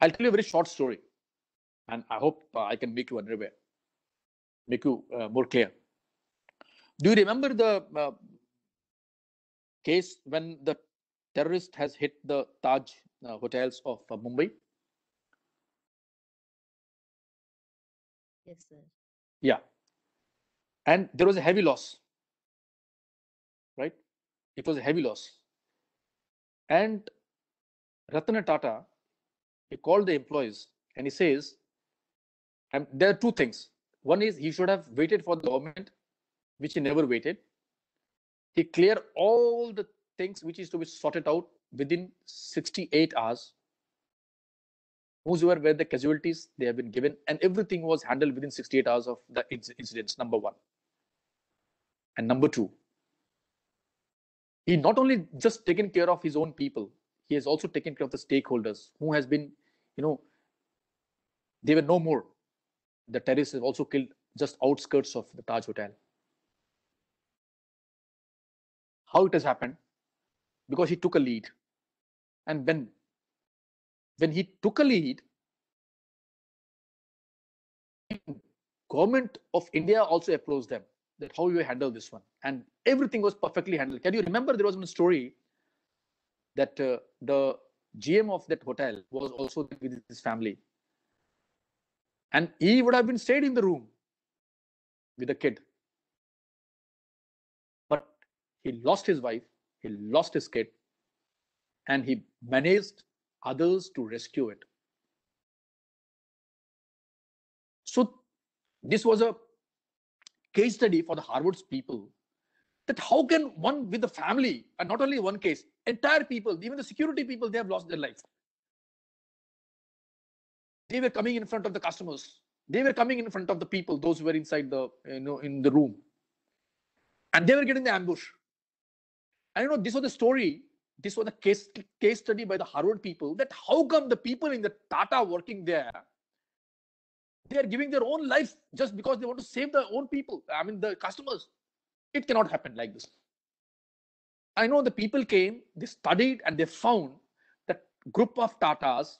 I'll tell you a very short story, and I hope uh, I can make you unaware, make you uh, more clear. Do you remember the uh, case when the terrorist has hit the Taj uh, hotels of uh, Mumbai?
Yes, sir.
Yeah. And there was a heavy loss, right? It was a heavy loss. And Ratan Tata, he called the employees and he says, and there are two things. One is he should have waited for the government, which he never waited. He clear all the things which is to be sorted out within 68 hours. Whosoever were the casualties, they have been given, and everything was handled within 68 hours of the inc- incidents. Number one. And number two, he not only just taken care of his own people, he has also taken care of the stakeholders who has been, you know, they were no more. The terrorists have also killed just outskirts of the Taj Hotel. How it has happened? Because he took a lead. And when when he took a lead, government of India also approached them that how you handle this one. And everything was perfectly handled. Can you remember there was one story that uh, the GM of that hotel was also with his family. And he would have been stayed in the room with the kid. He lost his wife, he lost his kid, and he managed others to rescue it. So this was a case study for the Harvard's people that how can one with the family, and not only one case, entire people, even the security people, they have lost their life. They were coming in front of the customers. They were coming in front of the people, those who were inside the, you know, in the room. And they were getting the ambush. You know, this was the story, this was a case, case study by the Harvard people that how come the people in the Tata working there, they are giving their own life just because they want to save their own people, I mean the customers. It cannot happen like this. I know the people came, they studied, and they found that group of Tatas,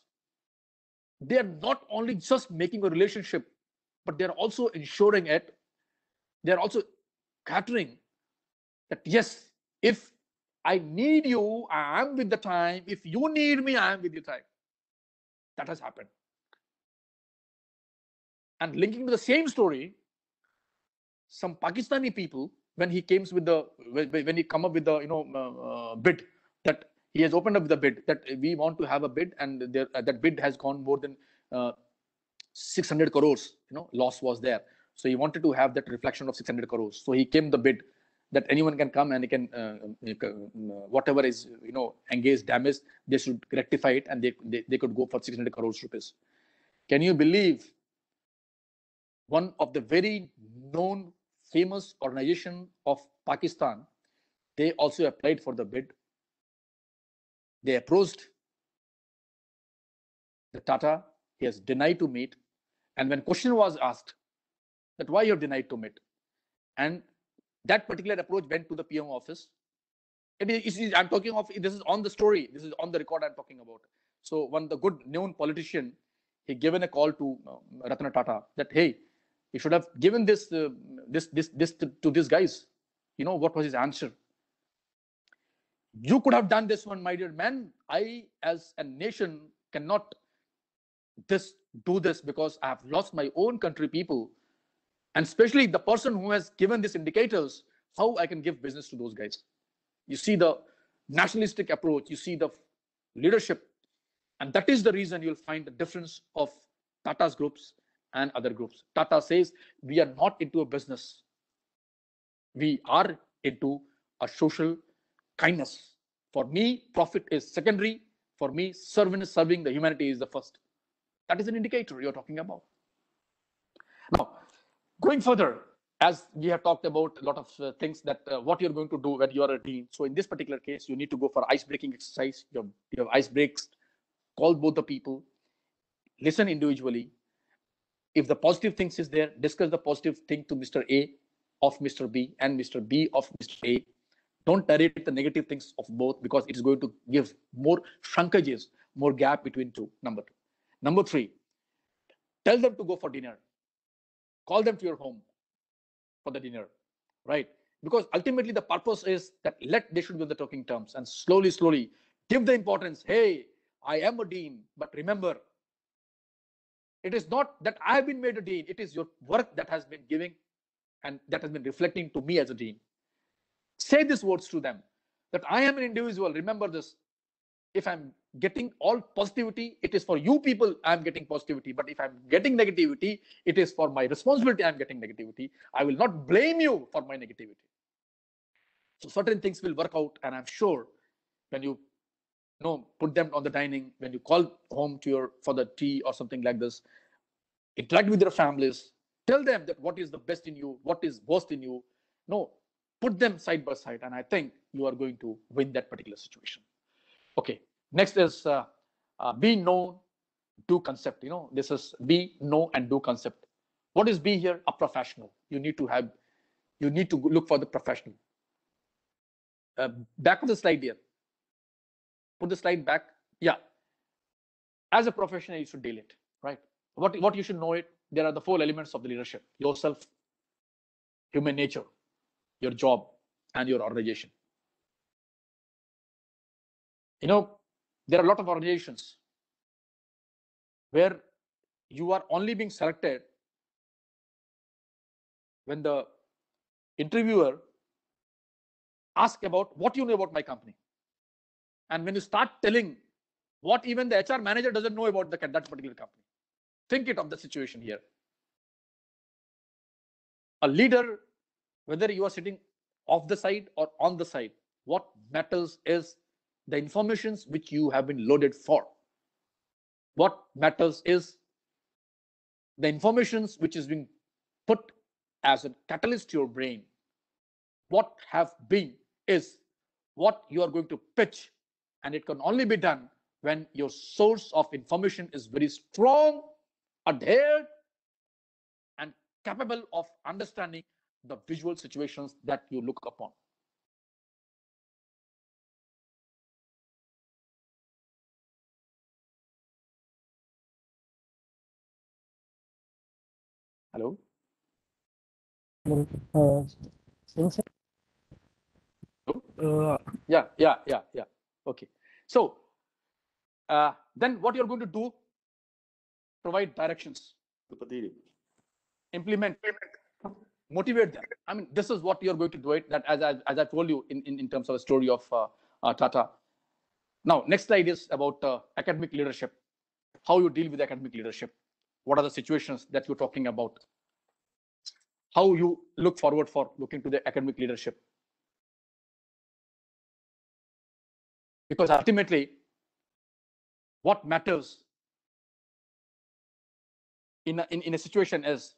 they are not only just making a relationship, but they're also ensuring it. They're also catering that yes, if I need you, I am with the time. If you need me, I am with the time. That has happened. And linking to the same story, some Pakistani people, when he came with the when he come up with the you know uh, uh, bid that he has opened up the bid that we want to have a bid and there, uh, that bid has gone more than uh, 600 crores. You know, loss was there. So he wanted to have that reflection of 600 crores. So he came the bid that anyone can come and they can uh, uh, whatever is you know engaged damage they should rectify it and they, they they could go for 600 crores rupees. Can you believe one of the very known famous organization of Pakistan, they also applied for the bid. They approached the Tata. He has denied to meet. And when question was asked that why you have denied to meet, and that particular approach went to the PM office. It is, it is- I'm talking of this is on the story. This is on the record I'm talking about. So one the good known politician, he given a call to uh, Ratan Tata that hey, you should have given this uh, this this this to, to these guys. You know what was his answer? You could have done this one, my dear man. I, as a nation, cannot this do this because I have lost my own country people, and especially the person who has given these indicators. How I can give business to those guys? You see the nationalistic approach. You see the leadership, and that is the reason you'll find the difference of Tata's groups and other groups. Tata says we are not into a business. We are into a social kindness. For me, profit is secondary. For me, serving serving the humanity is the first. That is an indicator you're talking about. Going further, as we have talked about a lot of uh, things that uh, what you're going to do when you are a dean. So in this particular case, you need to go for ice breaking exercise. You have, you have ice breaks. Call both the people. Listen individually. If the positive things is there, discuss the positive thing to Mr. A of Mr. B and Mr. B of Mr. A. Don't narrate the negative things of both because it is going to give more shrinkages, more gap between two. Number two. Number three, tell them to go for dinner. Call them to your home for the dinner, right? Because ultimately the purpose is that let they should be the talking terms and slowly, slowly give the importance. Hey, I am a dean, but remember, It is not that I have been made a dean. It is your work that has been giving and that has been reflecting to me as a dean. Say these words to them that I am an individual. Remember this. If I'm getting all positivity, it is for you people I'm getting positivity. But if I'm getting negativity, it is for my responsibility I'm getting negativity. I will not blame you for my negativity. So certain things will work out, and I'm sure when you, you know put them on the dining, when you call home to your for the tea or something like this, interact with your families, tell them that what is the best in you, what is worst in you. No, put them side by side, and I think you are going to win that particular situation. Okay, next is uh, uh, be known, do concept. You know, this is be, know, and do concept. What is be here? A professional. You need to have, you need to look for the professional. Uh, back of the slide here. Put the slide back. Yeah. As a professional, you should deal it, right? What, what you should know it, there are the four elements of the leadership. Yourself, human nature, your job, and your organization. You know, there are a lot of organizations where you are only being selected when the interviewer asks about what you know about my company. And when you start telling what even the HR manager doesn't know about the, that particular company, think it of the situation here. A leader, whether you are sitting off the side or on the side, what matters is the informations which you have been loaded for. What matters is the informations which is being put as a catalyst to your brain. What have been is what you are going to pitch, and it can only be done when your source of information is very strong, adhered, and capable of understanding the visual situations that you look upon. Hello?
Uh,
yeah, yeah, yeah, yeah. Okay. So uh, then what you're going to do, provide directions, implement, motivate them. I mean, this is what you're going to do it that as, I as I told you in, in, in terms of the story of uh, uh, Tata. Now, next slide is about uh, academic leadership, how you deal with academic leadership. What are the situations that you're talking about? How you look forward for looking to the academic leadership. Because ultimately, what matters in a, in, in a situation is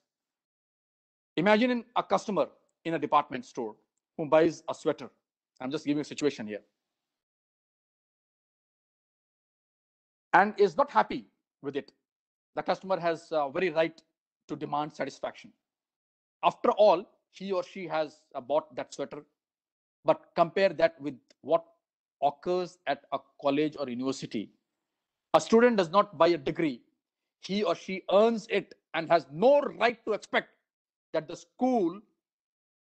imagine a customer in a department store who buys a sweater. I'm just giving a situation here. And is not happy with it. The customer has a very right to demand satisfaction. After all, he or she has uh, bought that sweater, but compare that with what occurs at a college or university. A student does not buy a degree. He or she earns it and has no right to expect that the school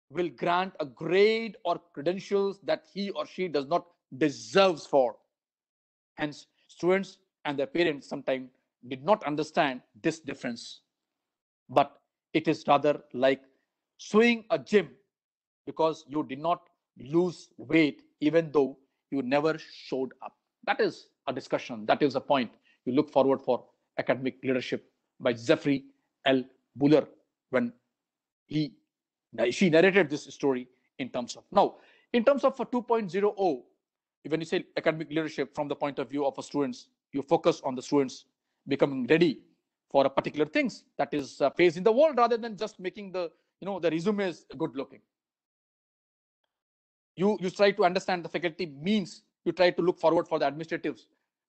will grant a grade or credentials that he or she does not deserves for. Hence, students and their parents sometimes did not understand this difference. But it is rather like suing a gym because you did not lose weight even though you never showed up. That is a discussion. That is a point you look forward for academic leadership by Jeffrey L. Buller when he she narrated this story in terms of now in terms of a 2.0 when you say academic leadership from the point of view of a students you focus on the students becoming ready for a particular things that is uh, faced in the world rather than just making the you know the resumes good looking. You you try to understand the faculty means. You try to look forward for the administrative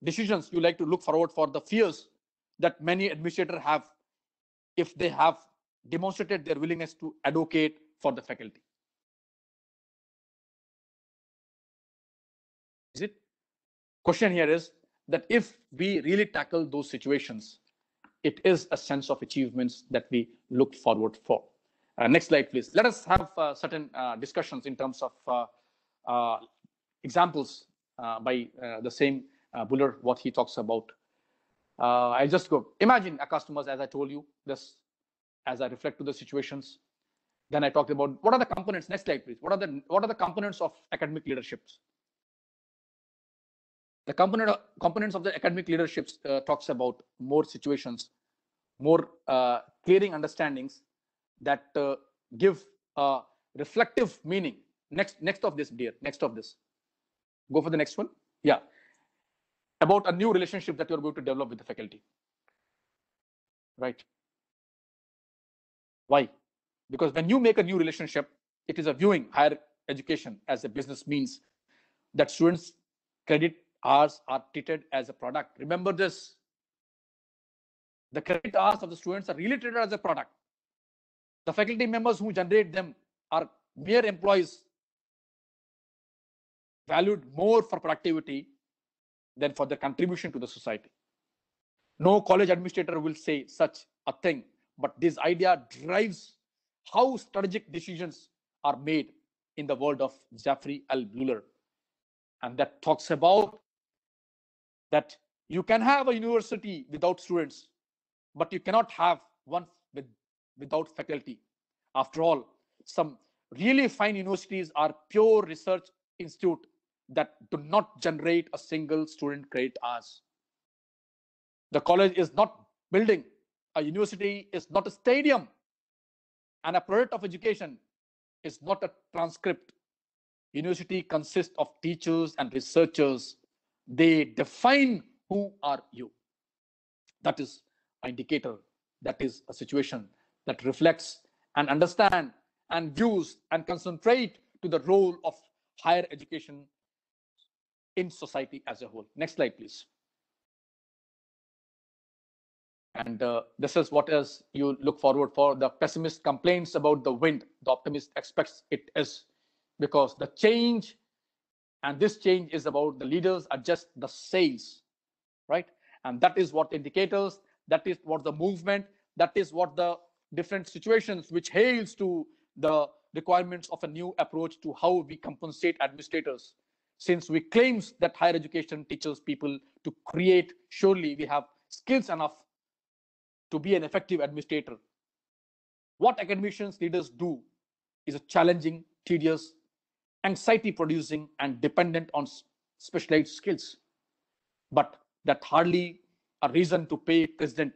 decisions. You like to look forward for the fears that many administrators have if they have demonstrated their willingness to advocate for the faculty. Is it? Question here is that if we really tackle those situations it is a sense of achievements that we look forward for uh, next slide, please. Let us have uh, certain uh, discussions in terms of uh, uh, examples uh, by the same Buller, what he talks about. uh, I just go imagine a customers as I told you this as I reflect to the situations. Then I talked about what are the components. Next slide, please. What are the what are the components of academic leaderships? The component components of the academic leadership uh, talks about more situations, more uh, clearing understandings that uh, give a reflective meaning. Next, next of this, dear. Next of this. Go for the next one. Yeah, about a new relationship that you're going to develop with the faculty. Right. Why? Because when you make a new relationship, it is a viewing higher education as a business means that students credit hours are treated as a product. Remember this. The credit hours of the students are really treated as a product. The faculty members who generate them are mere employees valued more for productivity than for their contribution to the society. No college administrator will say such a thing, but this idea drives how strategic decisions are made in the world of Jeffrey L. Buller. And that talks about that you can have a university without students, but you cannot have one with, without faculty. After all, some really fine universities are pure research institute that do not generate a single student credit hours. The college is not building. A university is not a stadium. And a product of education is not a transcript. University consists of teachers and researchers. They define who are you. That is an indicator. That is a situation that reflects and understand and views and concentrate to the role of higher education in society as a whole. Next slide, please. And uh, this is what is you look forward for. The pessimist complains about the wind. The optimist expects it is because the change and this change is about the leaders adjust the sails, right? And that is what indicators, that is what the movement, that is what the different situations which hails to the requirements of a new approach to how we compensate administrators since we claims that higher education teaches people to create surely we have skills enough to be an effective administrator what academicians leaders do is a challenging tedious anxiety producing and dependent on specialized skills. But that hardly a reason to pay president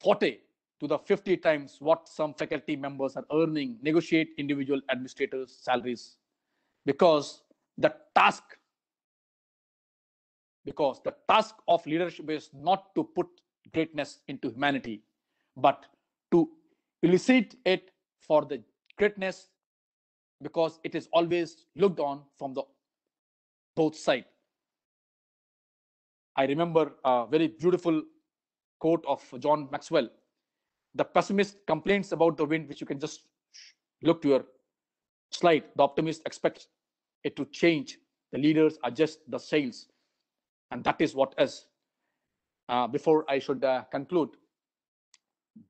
forte to the 50 times what some faculty members are earning negotiate individual administrators salaries. Because the task because the task of leadership is not to put greatness into humanity but to elicit it for the greatness because it is always looked on from the both side i remember a very beautiful quote of john maxwell the pessimist complains about the wind which you can just look to your slide the optimist expects it to change. The leaders adjust the sails. And that is what is. Uh, before I should uh, conclude,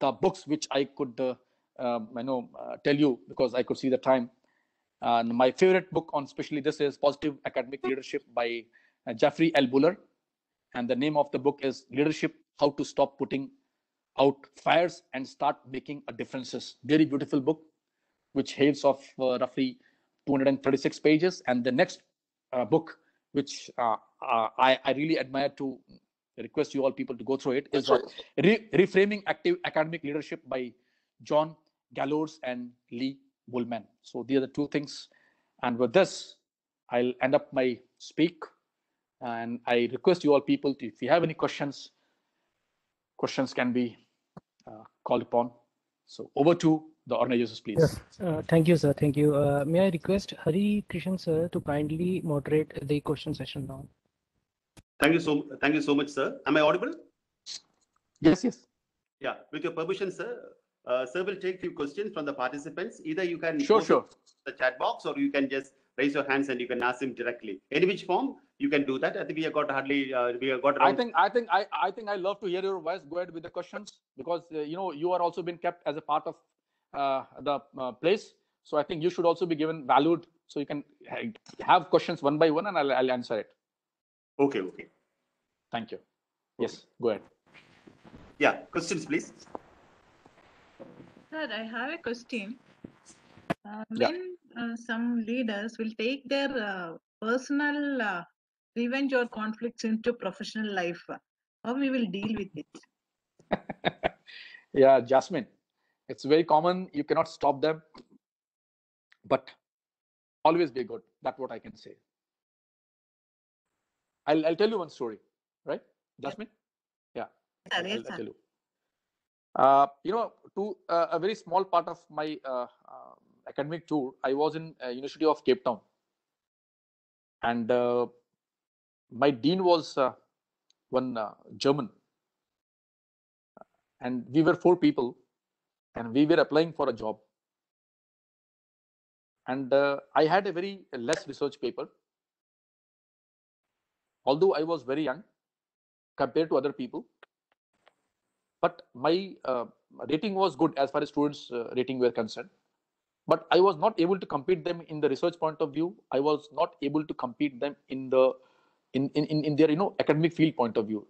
the books which I could uh, um, I know uh, tell you because I could see the time. And my favorite book on especially this is Positive Academic Leadership by uh, Jeffrey L. Buller. And the name of the book is Leadership, How to Stop Putting Out Fires and Start Making a Differences. Very beautiful book, which hails of uh, roughly 236 pages. And the next uh, book, which uh, uh, I, I, really admire to request you all people to go through it, is Re Reframing Active Academic Leadership by John Gallos and Lee Bolman. So these are the two things. And with this, I'll end up my speak. And I request you all people to, if you have any questions, questions can be uh, called upon. So over to the organizers, please.
Yes. Uh, thank you, sir. Thank you. Uh, may I request Hari Krishan, sir, to kindly moderate the question session now?
Thank you so. Thank you so much, sir. Am I audible?
Yes, yes.
Yeah. With your permission, sir, uh, sir will take few questions from the participants. Either you can
sure, sure.
the chat box, or you can just raise your hands and you can ask him directly. Any which form you can do that. I think we have got hardly uh, we have got. Around...
I think I think I I think I love to hear your voice. Go ahead with the questions because uh, you know you are also been kept as a part of uh, the uh, place. So I think you should also be given valued so you can have questions one by one and I'll, I'll answer it.
Okay, okay.
Thank you. Yes, go ahead.
Yeah, questions, please.
Sir, I have a question. Uh,
Yeah.
when uh, some leaders will take their uh, personal uh, revenge or conflicts into professional life, how we will deal with it?
Yeah, Jasmine, it's very common. You cannot stop them, but always be good. That's what I can say. I'll, I'll tell you one story, right, Jasmine? Yeah,
Sir,
I'll, I'll tell you. Uh, you know, to uh, a very small part of my uh, uh, academic tour, I was in uh, University of Cape Town, and uh, my dean was uh, one German, and we were four people, and we were applying for a job, and I had a very less research paper, although I was very young compared to other people but my uh, rating was good as far as students uh, rating were concerned. But i was not able to compete them in the research point of view. I was not able to compete them in the in in, in their you know academic field point of view.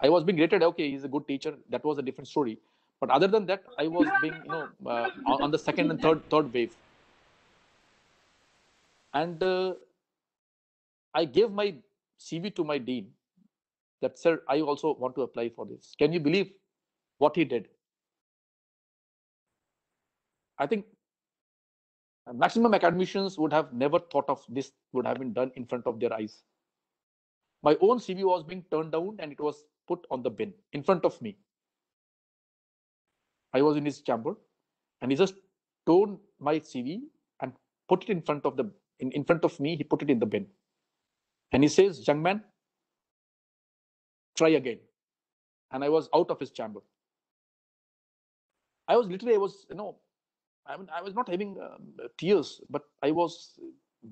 I was being rated okay he's a good teacher that was a different story. But other than that i was being you know uh, on on the second and third third wave. And uh, i gave my cv to my dean that sir i also want to apply for this. Can you believe what he did. I think uh, maximum academicians would have never thought of this would have been done in front of their eyes. My own cv was being turned down and it was put on the bin in front of me. I was in his chamber and he just torn my cv and put it in front of the in, in front of me he put it in the bin. And he says young man try again. And i was out of his chamber i was literally i was you know i mean i was not having um, tears but i was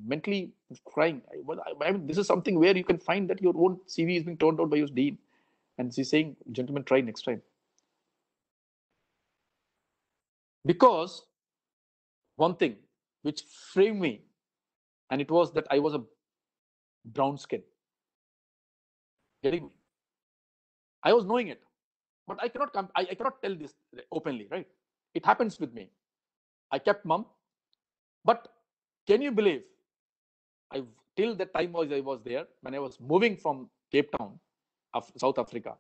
mentally crying. I, I mean this is something where you can find that your own cv is being turned out by your dean. And she's saying gentlemen try next time. Because one thing which framed me and it was that i was a brown skin. Getting me? I was knowing it, but I cannot come. I, I cannot tell this uh, openly, right? It happens with me. I kept mum, but can you believe? I till the time was I was there when I was moving from Cape Town, of South Africa.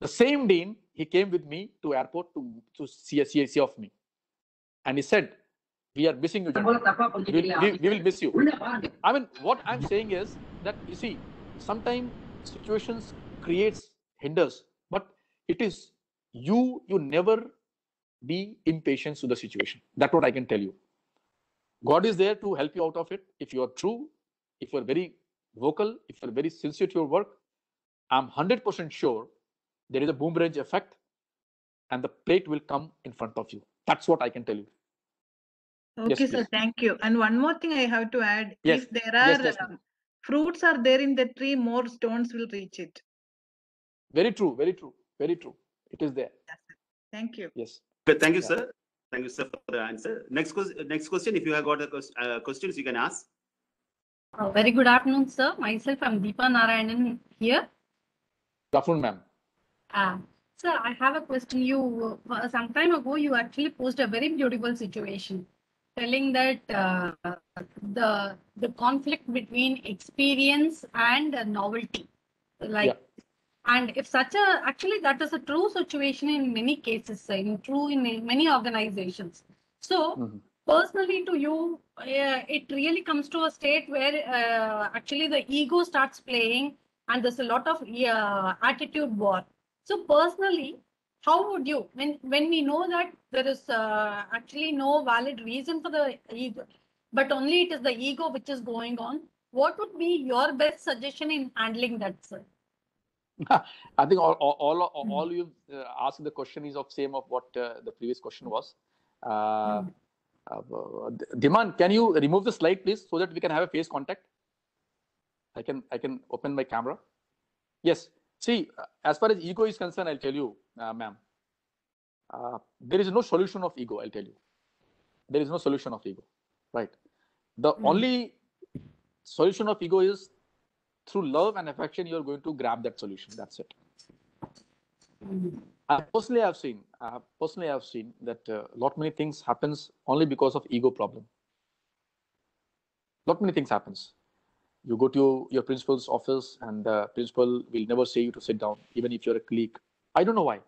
The same dean he came with me to airport to to see see, see of me, and he said, "We are missing you. We, we, we will miss you." I mean, what I'm saying is that you see, sometimes situations creates hinders it is you you never be impatient to the situation. That's what i can tell you. God is there to help you out of it. If you are true if you are very vocal if you are very sincere to your work i'm 100% sure there is a boomerang effect and the plate will come in front of you. That's what i can tell you.
Okay,
yes
sir, thank you. And one more thing I have to add,
yes.
if there
yes
are
Jasmine.
um, fruits are there in the tree, more stones will reach it.
very true very true very true it is there
Thank you.
yes
Okay, thank you,
Yeah.
sir. Thank you, sir, for the answer. Next, ques- next question. If you have got a uh, questions, you can ask.
Uh, very good afternoon, sir. Myself, I'm Deepa Narayanan here.
good afternoon ma'am
Uh, sir, I have a question. You, uh, some time ago, you actually posed a very beautiful situation, telling that uh, the the conflict between experience and uh, novelty, like,
Yeah.
And if such a actually that is a true situation in many cases, in true in many organizations. So,
Mhm.
personally to you, uh, it really comes to a state where uh, actually the ego starts playing and there's a lot of uh, attitude war. So personally, how would you, when, when we know that there is uh, actually no valid reason for the ego, but only it is the ego which is going on, what would be your best suggestion in handling that, sir?
I think all all all, all all you uh, asked the question is of same of what uh, the previous question was. Uh, uh, Dhiman, can you remove the slide, please, so that we can have a face contact? I can I can open my camera. Yes. See, uh, as far as ego is concerned, I'll tell you, uh, ma'am. Uh, there is no solution of ego. I'll tell you. There is no solution of ego, right? The only solution of ego is through love and affection. You're going to grab that solution. That's it. Personally have seen, personally have seen that a uh, lot many things happens only because of ego problem. Lot many things happens. You go to your principal's office and the principal will never say you to sit down, even if you're a colleague. I don't know why.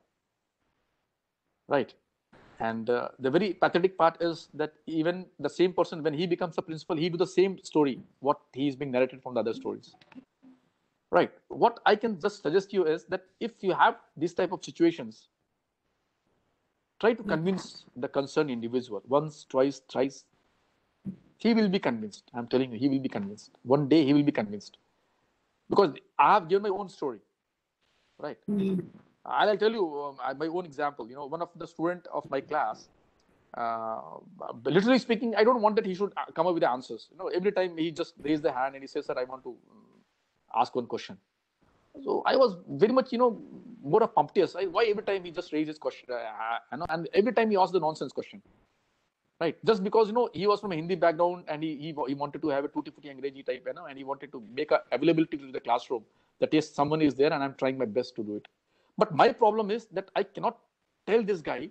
Right. And uh, the very pathetic part is that even the same person, when he becomes a principal, he do the same story, what he is being narrated from the other stories. Right. What I can just suggest you is that if you have this type of situations, try to convince the concerned individual once, twice, thrice. He will be convinced. I'm telling you, he will be convinced. One day he will be convinced. Because I have given my own story. Right. Mm. I'll tell you um, my own example. You know, one of the student of my class, uh, literally speaking, I don't want that he should uh, come up with the answers. You know, every time he just raise the hand and he says, "Sir, I want to ask one question. So I was very much, you know, more of pumptious. I, why every time he just raises question, uh, you know, and every time he asks the nonsense question, right? Just because you know he was from a Hindi background and he he, he wanted to have a tutti frutti Angrezi type, you know, and he wanted to make a availability to the classroom that yes, someone is there and I'm trying my best to do it. But my problem is that I cannot tell this guy,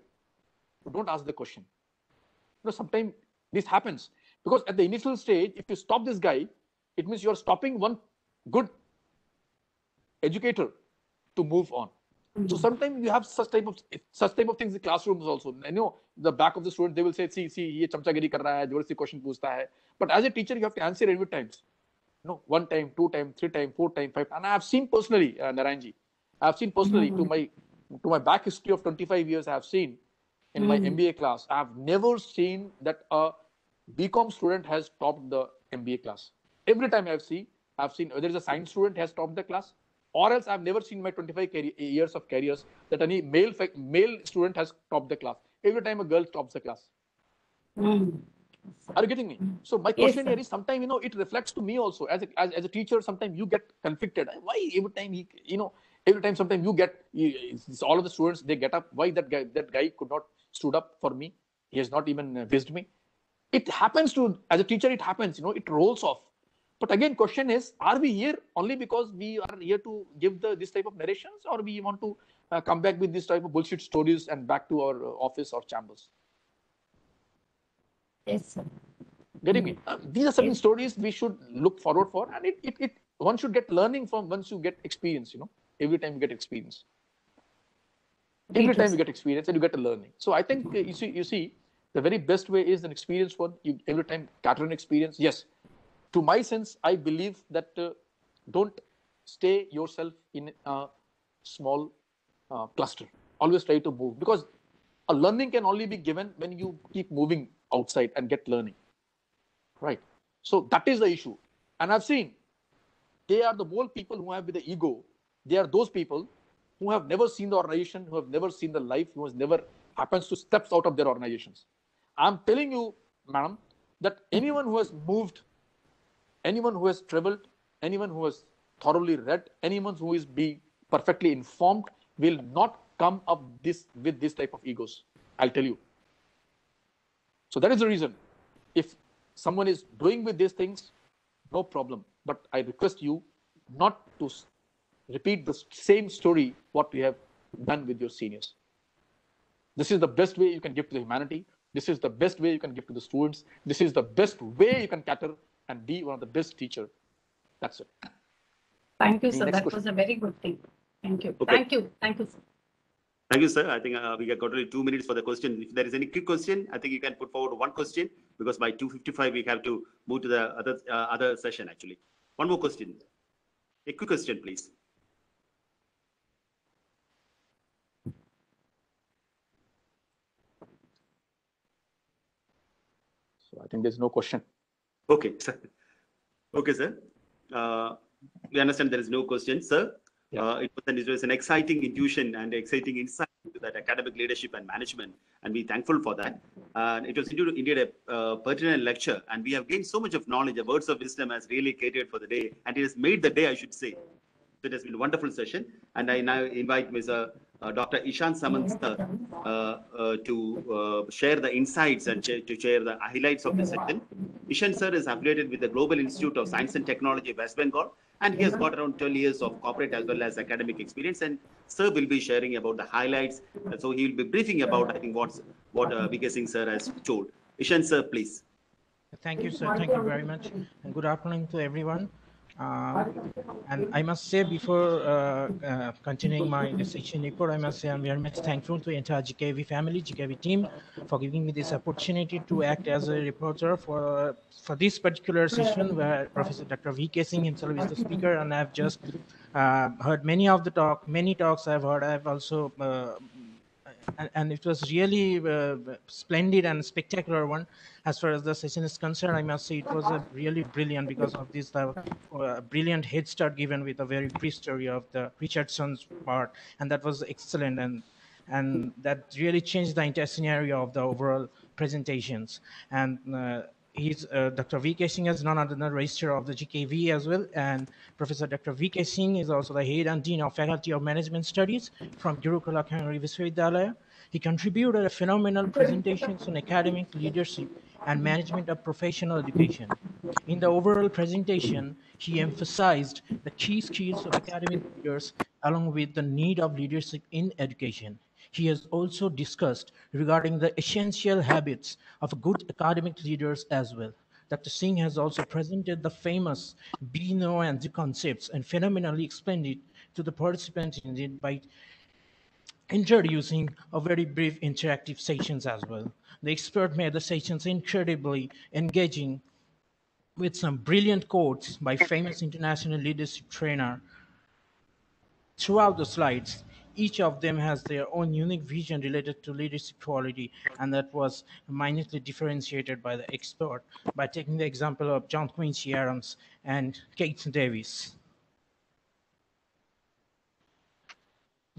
don't ask the question. You know, sometimes this happens because at the initial stage, if you stop this guy, it means you're stopping one good educator to move on. Mm-hmm. So sometimes you have such type of such type of things in classrooms also. I know the back of the student they will say, see, see, ये चमचागिरी कर रहा है, जबरदस्ती question पूछता है. But as a teacher, you have to answer every times. No, one time, two time, three time, four time, five. And I have seen personally, uh, Narayanji, I have seen personally mm-hmm. to my to my back history of 25 years, I have seen in mm-hmm. my MBA class, I have never seen that a BCom student has topped the MBA class. Every time I have seen, I've seen whether it's a science student has topped the class, or else I've never seen my 25 years of careers that any male male student has topped the class. Every time a girl tops the class. Mm. Are you getting me? So my question yes, here is sometimes you know it reflects to me also as a as, as a teacher. Sometimes you get conflicted. Why every time he you know every time sometimes you get all of the students they get up. Why that guy that guy could not stood up for me? He has not even uh, visited me. It happens to as a teacher. It happens. You know it rolls off but again, question is, are we here only because we are here to give the this type of narrations, or we want to uh, come back with this type of bullshit stories and back to our uh, office or chambers?
Yes, sir.
Getting me? Uh, these are certain yes. stories we should look forward for, and it, it, it one should get learning from once you get experience. You know, every time you get experience. Every time you get experience and you get a learning. So I think uh, you see, you see, the very best way is an experience one. You every time gather an experience. Yes, to my sense, I believe that uh, don't stay yourself in a small uh, cluster. Always try to move because a learning can only be given when you keep moving outside and get learning. Right. So that is the issue. And I've seen they are the more people who have with the ego. They are those people who have never seen the organization, who have never seen the life, who has never happens to steps out of their organizations. I'm telling you, madam, that anyone who has moved anyone who has traveled, anyone who has thoroughly read, anyone who is being perfectly informed will not come up this with this type of egos. I'll tell you. So that is the reason. If someone is doing with these things, no problem. But I request you not to repeat the same story what we have done with your seniors. This is the best way you can give to the humanity. This is the best way you can give to the students. This is the best way you can cater and be one of the best teacher. That's it.
Thank you, sir. That question. was a very good thing. Thank you. Okay. Thank you. Thank you, sir.
Thank you, sir. I think uh, we got only two minutes for the question. If there is any quick question, I think you can put forward one question because by 2.55 we have to move to the other uh, other session actually. One more question. A quick question, please.
So I think there's no question.
Okay, sir. Okay, sir. Uh, we understand there is no question, sir. Yeah. Uh, it, was an, it was an exciting intuition and exciting insight into that academic leadership and management, and we're thankful for that. Uh, it was indeed, indeed a uh, pertinent lecture, and we have gained so much of knowledge. The words of wisdom has really catered for the day, and it has made the day, I should say. So it has been a wonderful session, and I now invite Mr. uh, Dr. Ishan Samant sir uh, uh, to share the insights and to share the highlights of the session. Ishan sir is affiliated with the Global Institute of Science and Technology, West Bengal, and he has got around 12 years of corporate as well as academic experience. And sir will be sharing about the highlights. And so he will be briefing about, I think, what's what uh, VK Singh sir has told. Ishan sir, please.
Thank you, sir. Thank you very much. And good afternoon to everyone. Uh, and I must say, before uh, uh, continuing my dissertation report, I must say I'm very much thankful to the entire GKV family, GKV team, for giving me this opportunity to act as a reporter for for this particular session, where Professor Dr. V.K. Singh himself is the speaker, and I've just uh, heard many of the talk, many talks I've heard. I've also uh, and, and it was really uh, splendid and spectacular one. As far as the session is concerned i must say it was a really brilliant because of this uh, brilliant head start given with a very brief story of the richardson's part. And that was excellent. And and that really changed the entire scenario of the overall presentations. And uh, he's uh, Dr. V.K. Singh is none other than of the GKV as well, and Professor Dr. V.K. Singh is also the head and dean of Faculty of Management Studies from Gurukula Kangri Viswavidyalaya. He contributed a phenomenal presentations on academic leadership and management of professional education. In the overall presentation, he emphasized the key skills of academic leaders along with the need of leadership in education. He has also discussed regarding the essential habits of good academic leaders as well. Dr. Singh has also presented the famous be, and do concepts and phenomenally explained it to the participants in it by introducing a very brief interactive sessions as well. The expert made the sessions incredibly engaging with some brilliant quotes by famous international leadership trainer throughout the slides each of them has their own unique vision related to leadership quality, and that was minutely differentiated by the expert by taking the example of John Quincy Adams and Keith Davis.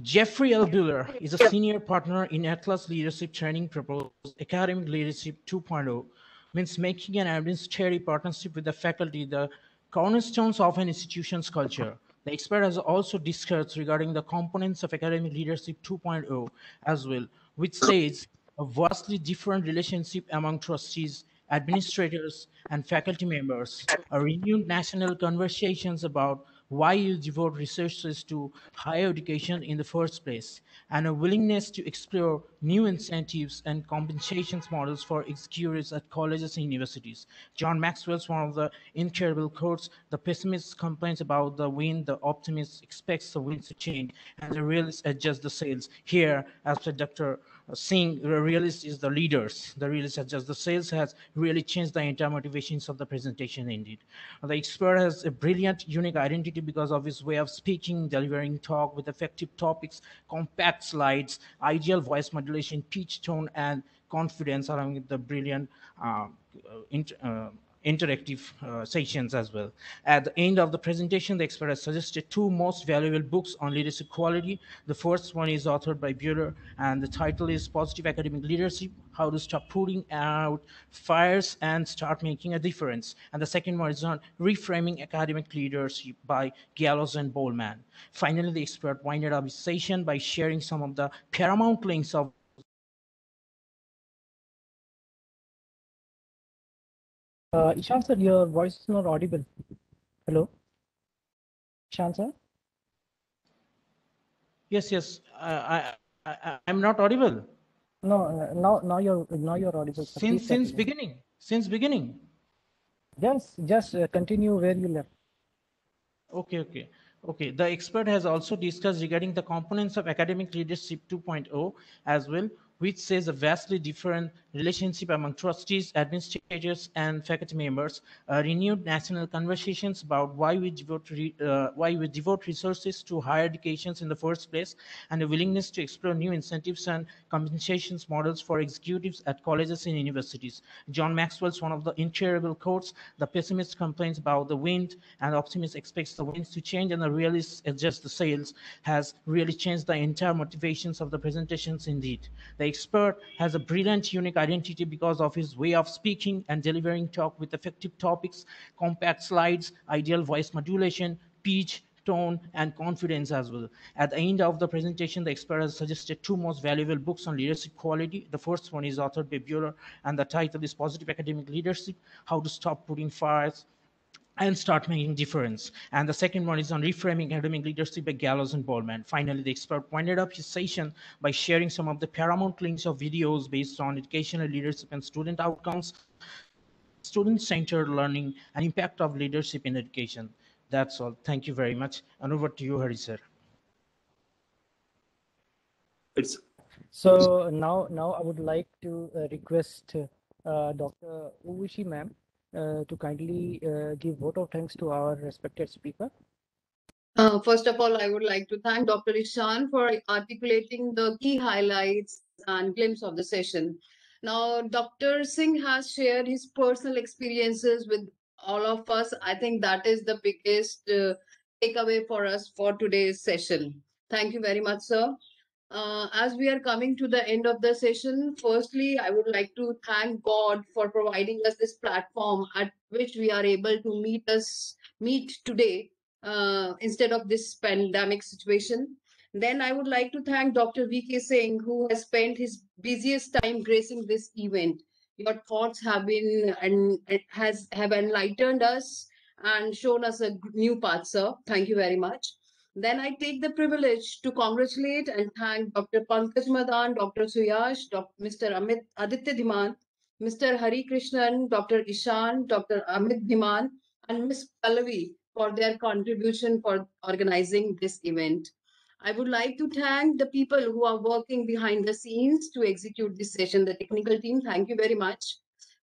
Jeffrey L. Buller is a senior partner in Atlas Leadership Training Proposed Academic Leadership 2.0, means making an administrative partnership with the faculty the cornerstones of an institution's culture. The expert has also discussed regarding the components of academic leadership 2.0 as well, which says a vastly different relationship among trustees, administrators, and faculty members, a renewed national conversations about why you devote resources to higher education in the first place, and a willingness to explore new incentives and compensations models for executives at colleges and universities. John Maxwell's one of the incredible quotes, the pessimist complains about the wind, the optimist expects the winds to change, and the realist adjusts the sails. Here, as per Dr. Singh, the realist is the leaders. The realist just the sales has really changed the entire motivations of the presentation indeed. The expert has a brilliant, unique identity because of his way of speaking, delivering talk with effective topics, compact slides, ideal voice modulation, pitch, tone, and confidence, along with the brilliant uh, uh, interactive uh, sessions as well. At the end of the presentation, the expert has suggested two most valuable books on leadership quality. The first one is authored by Buller, and the title is Positive Academic Leadership, How to Stop Putting Out Fires and Start Making a Difference. And the second one is on Reframing Academic Leadership by Gallos and Bolman. Finally, the expert winded up his session by sharing some of the paramount links of
Uh, Ishan sir, your voice is not audible. Hello? Ishan sir?
Yes, yes. I, I, I, I'm not audible.
No, uh, now, now you're, now you're audible. sir.
Since
Please
since
continue.
beginning, since beginning.
Yes, just uh, continue where you left.
Okay, okay, okay. The expert has also discussed regarding the components of academic leadership 2.0 as well, which says a vastly different relationship among trustees, administrators, and faculty members. Uh, renewed national conversations about why we devote uh, why we devote resources to higher educations in the first place, and a willingness to explore new incentives and compensations models for executives at colleges and universities. John Maxwell's one of the incredible quotes: "The pessimist complains about the wind, and the optimist expects the winds to change, and the realist adjusts the sails." Has really changed the entire motivations of the presentations. Indeed, the expert has a brilliant, unique identity because of his way of speaking and delivering talk with effective topics, compact slides, ideal voice modulation, pitch, tone, and confidence as well. At the end of the presentation, the expert has suggested two most valuable books on leadership quality. The first one is authored by Buller, and the title is Positive Academic Leadership, How to Stop Putting Fires and start making difference. And the second one is on reframing academic leadership by Gallos and Bolman. Finally, the expert pointed up his session by sharing some of the paramount links of videos based on educational leadership and student outcomes, student-centered learning, and impact of leadership in education. That's all. Thank you very much. And over to you, Hari sir.
It's
So now, now I would like to uh, request uh, Dr. Urvashi ma'am to kindly uh, give vote of thanks to our respected speaker.
Uh, first of all, I would like to thank Dr. Ishan for articulating the key highlights and glimpse of the session. Now, Dr. Singh has shared his personal experiences with all of us. I think that is the biggest uh, takeaway for us for today's session. Thank you very much, sir. Uh, as we are coming to the end of the session, firstly, I would like to thank God for providing us this platform at which we are able to meet us meet today uh, instead of this pandemic situation. Then I would like to thank Dr. V.K. Singh, who has spent his busiest time gracing this event. Your thoughts have been and has have enlightened us and shown us a new path, sir. Thank you very much. Then I take the privilege to congratulate and thank Dr. Pankaj Madan, Dr. Suyash, Dr. Mr. Amit Aditya Dhiman, Mr. Hari Krishnan, Dr. Ishan, Dr. Amit Dhiman, and Ms. Pallavi for their contribution for organizing this event. I would like to thank the people who are working behind the scenes to execute this session, the technical team. Thank you very much.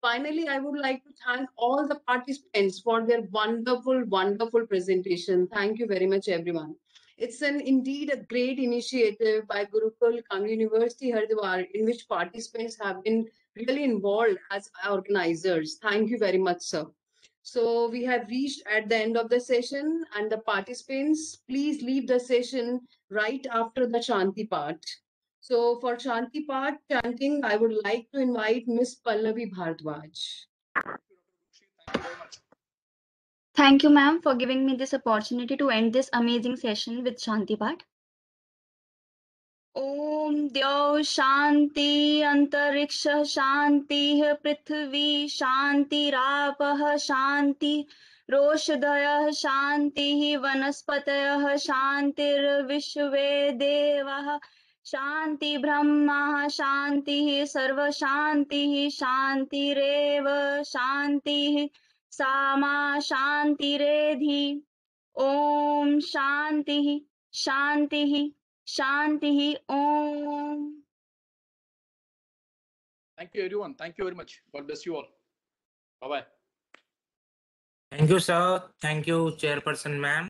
Finally, I would like to thank all the participants for their wonderful, wonderful presentation. Thank you very much, everyone. It's an indeed a great initiative by Gurukul Kang University Haridwar in which participants have been really involved as organizers. Thank you very much, sir. So we have reached at the end of the session and the participants, please leave the session right after the Shanti Path. So for Shanti part chanting, I would like to invite Miss Pallavi Bhardwaj.
Thank you, ma'am, for giving me this opportunity to end this amazing session with Shanti Path. ॐ द्यौ शान्ति अन्तरिक्षः शान्तिः पृथ्वी शान्तिरापः शान्ति रोषधयः शान्तिः वनस्पतयः शान्तिर्विश्वे देवः शांति ब्रह्म शांति सर्व शांति शांति रेव शांति सामा शांति रेधि ओम शांति शांति शांति ओम
thank you everyone thank you very much God bless you all bye bye
thank you sir thank you chairperson ma'am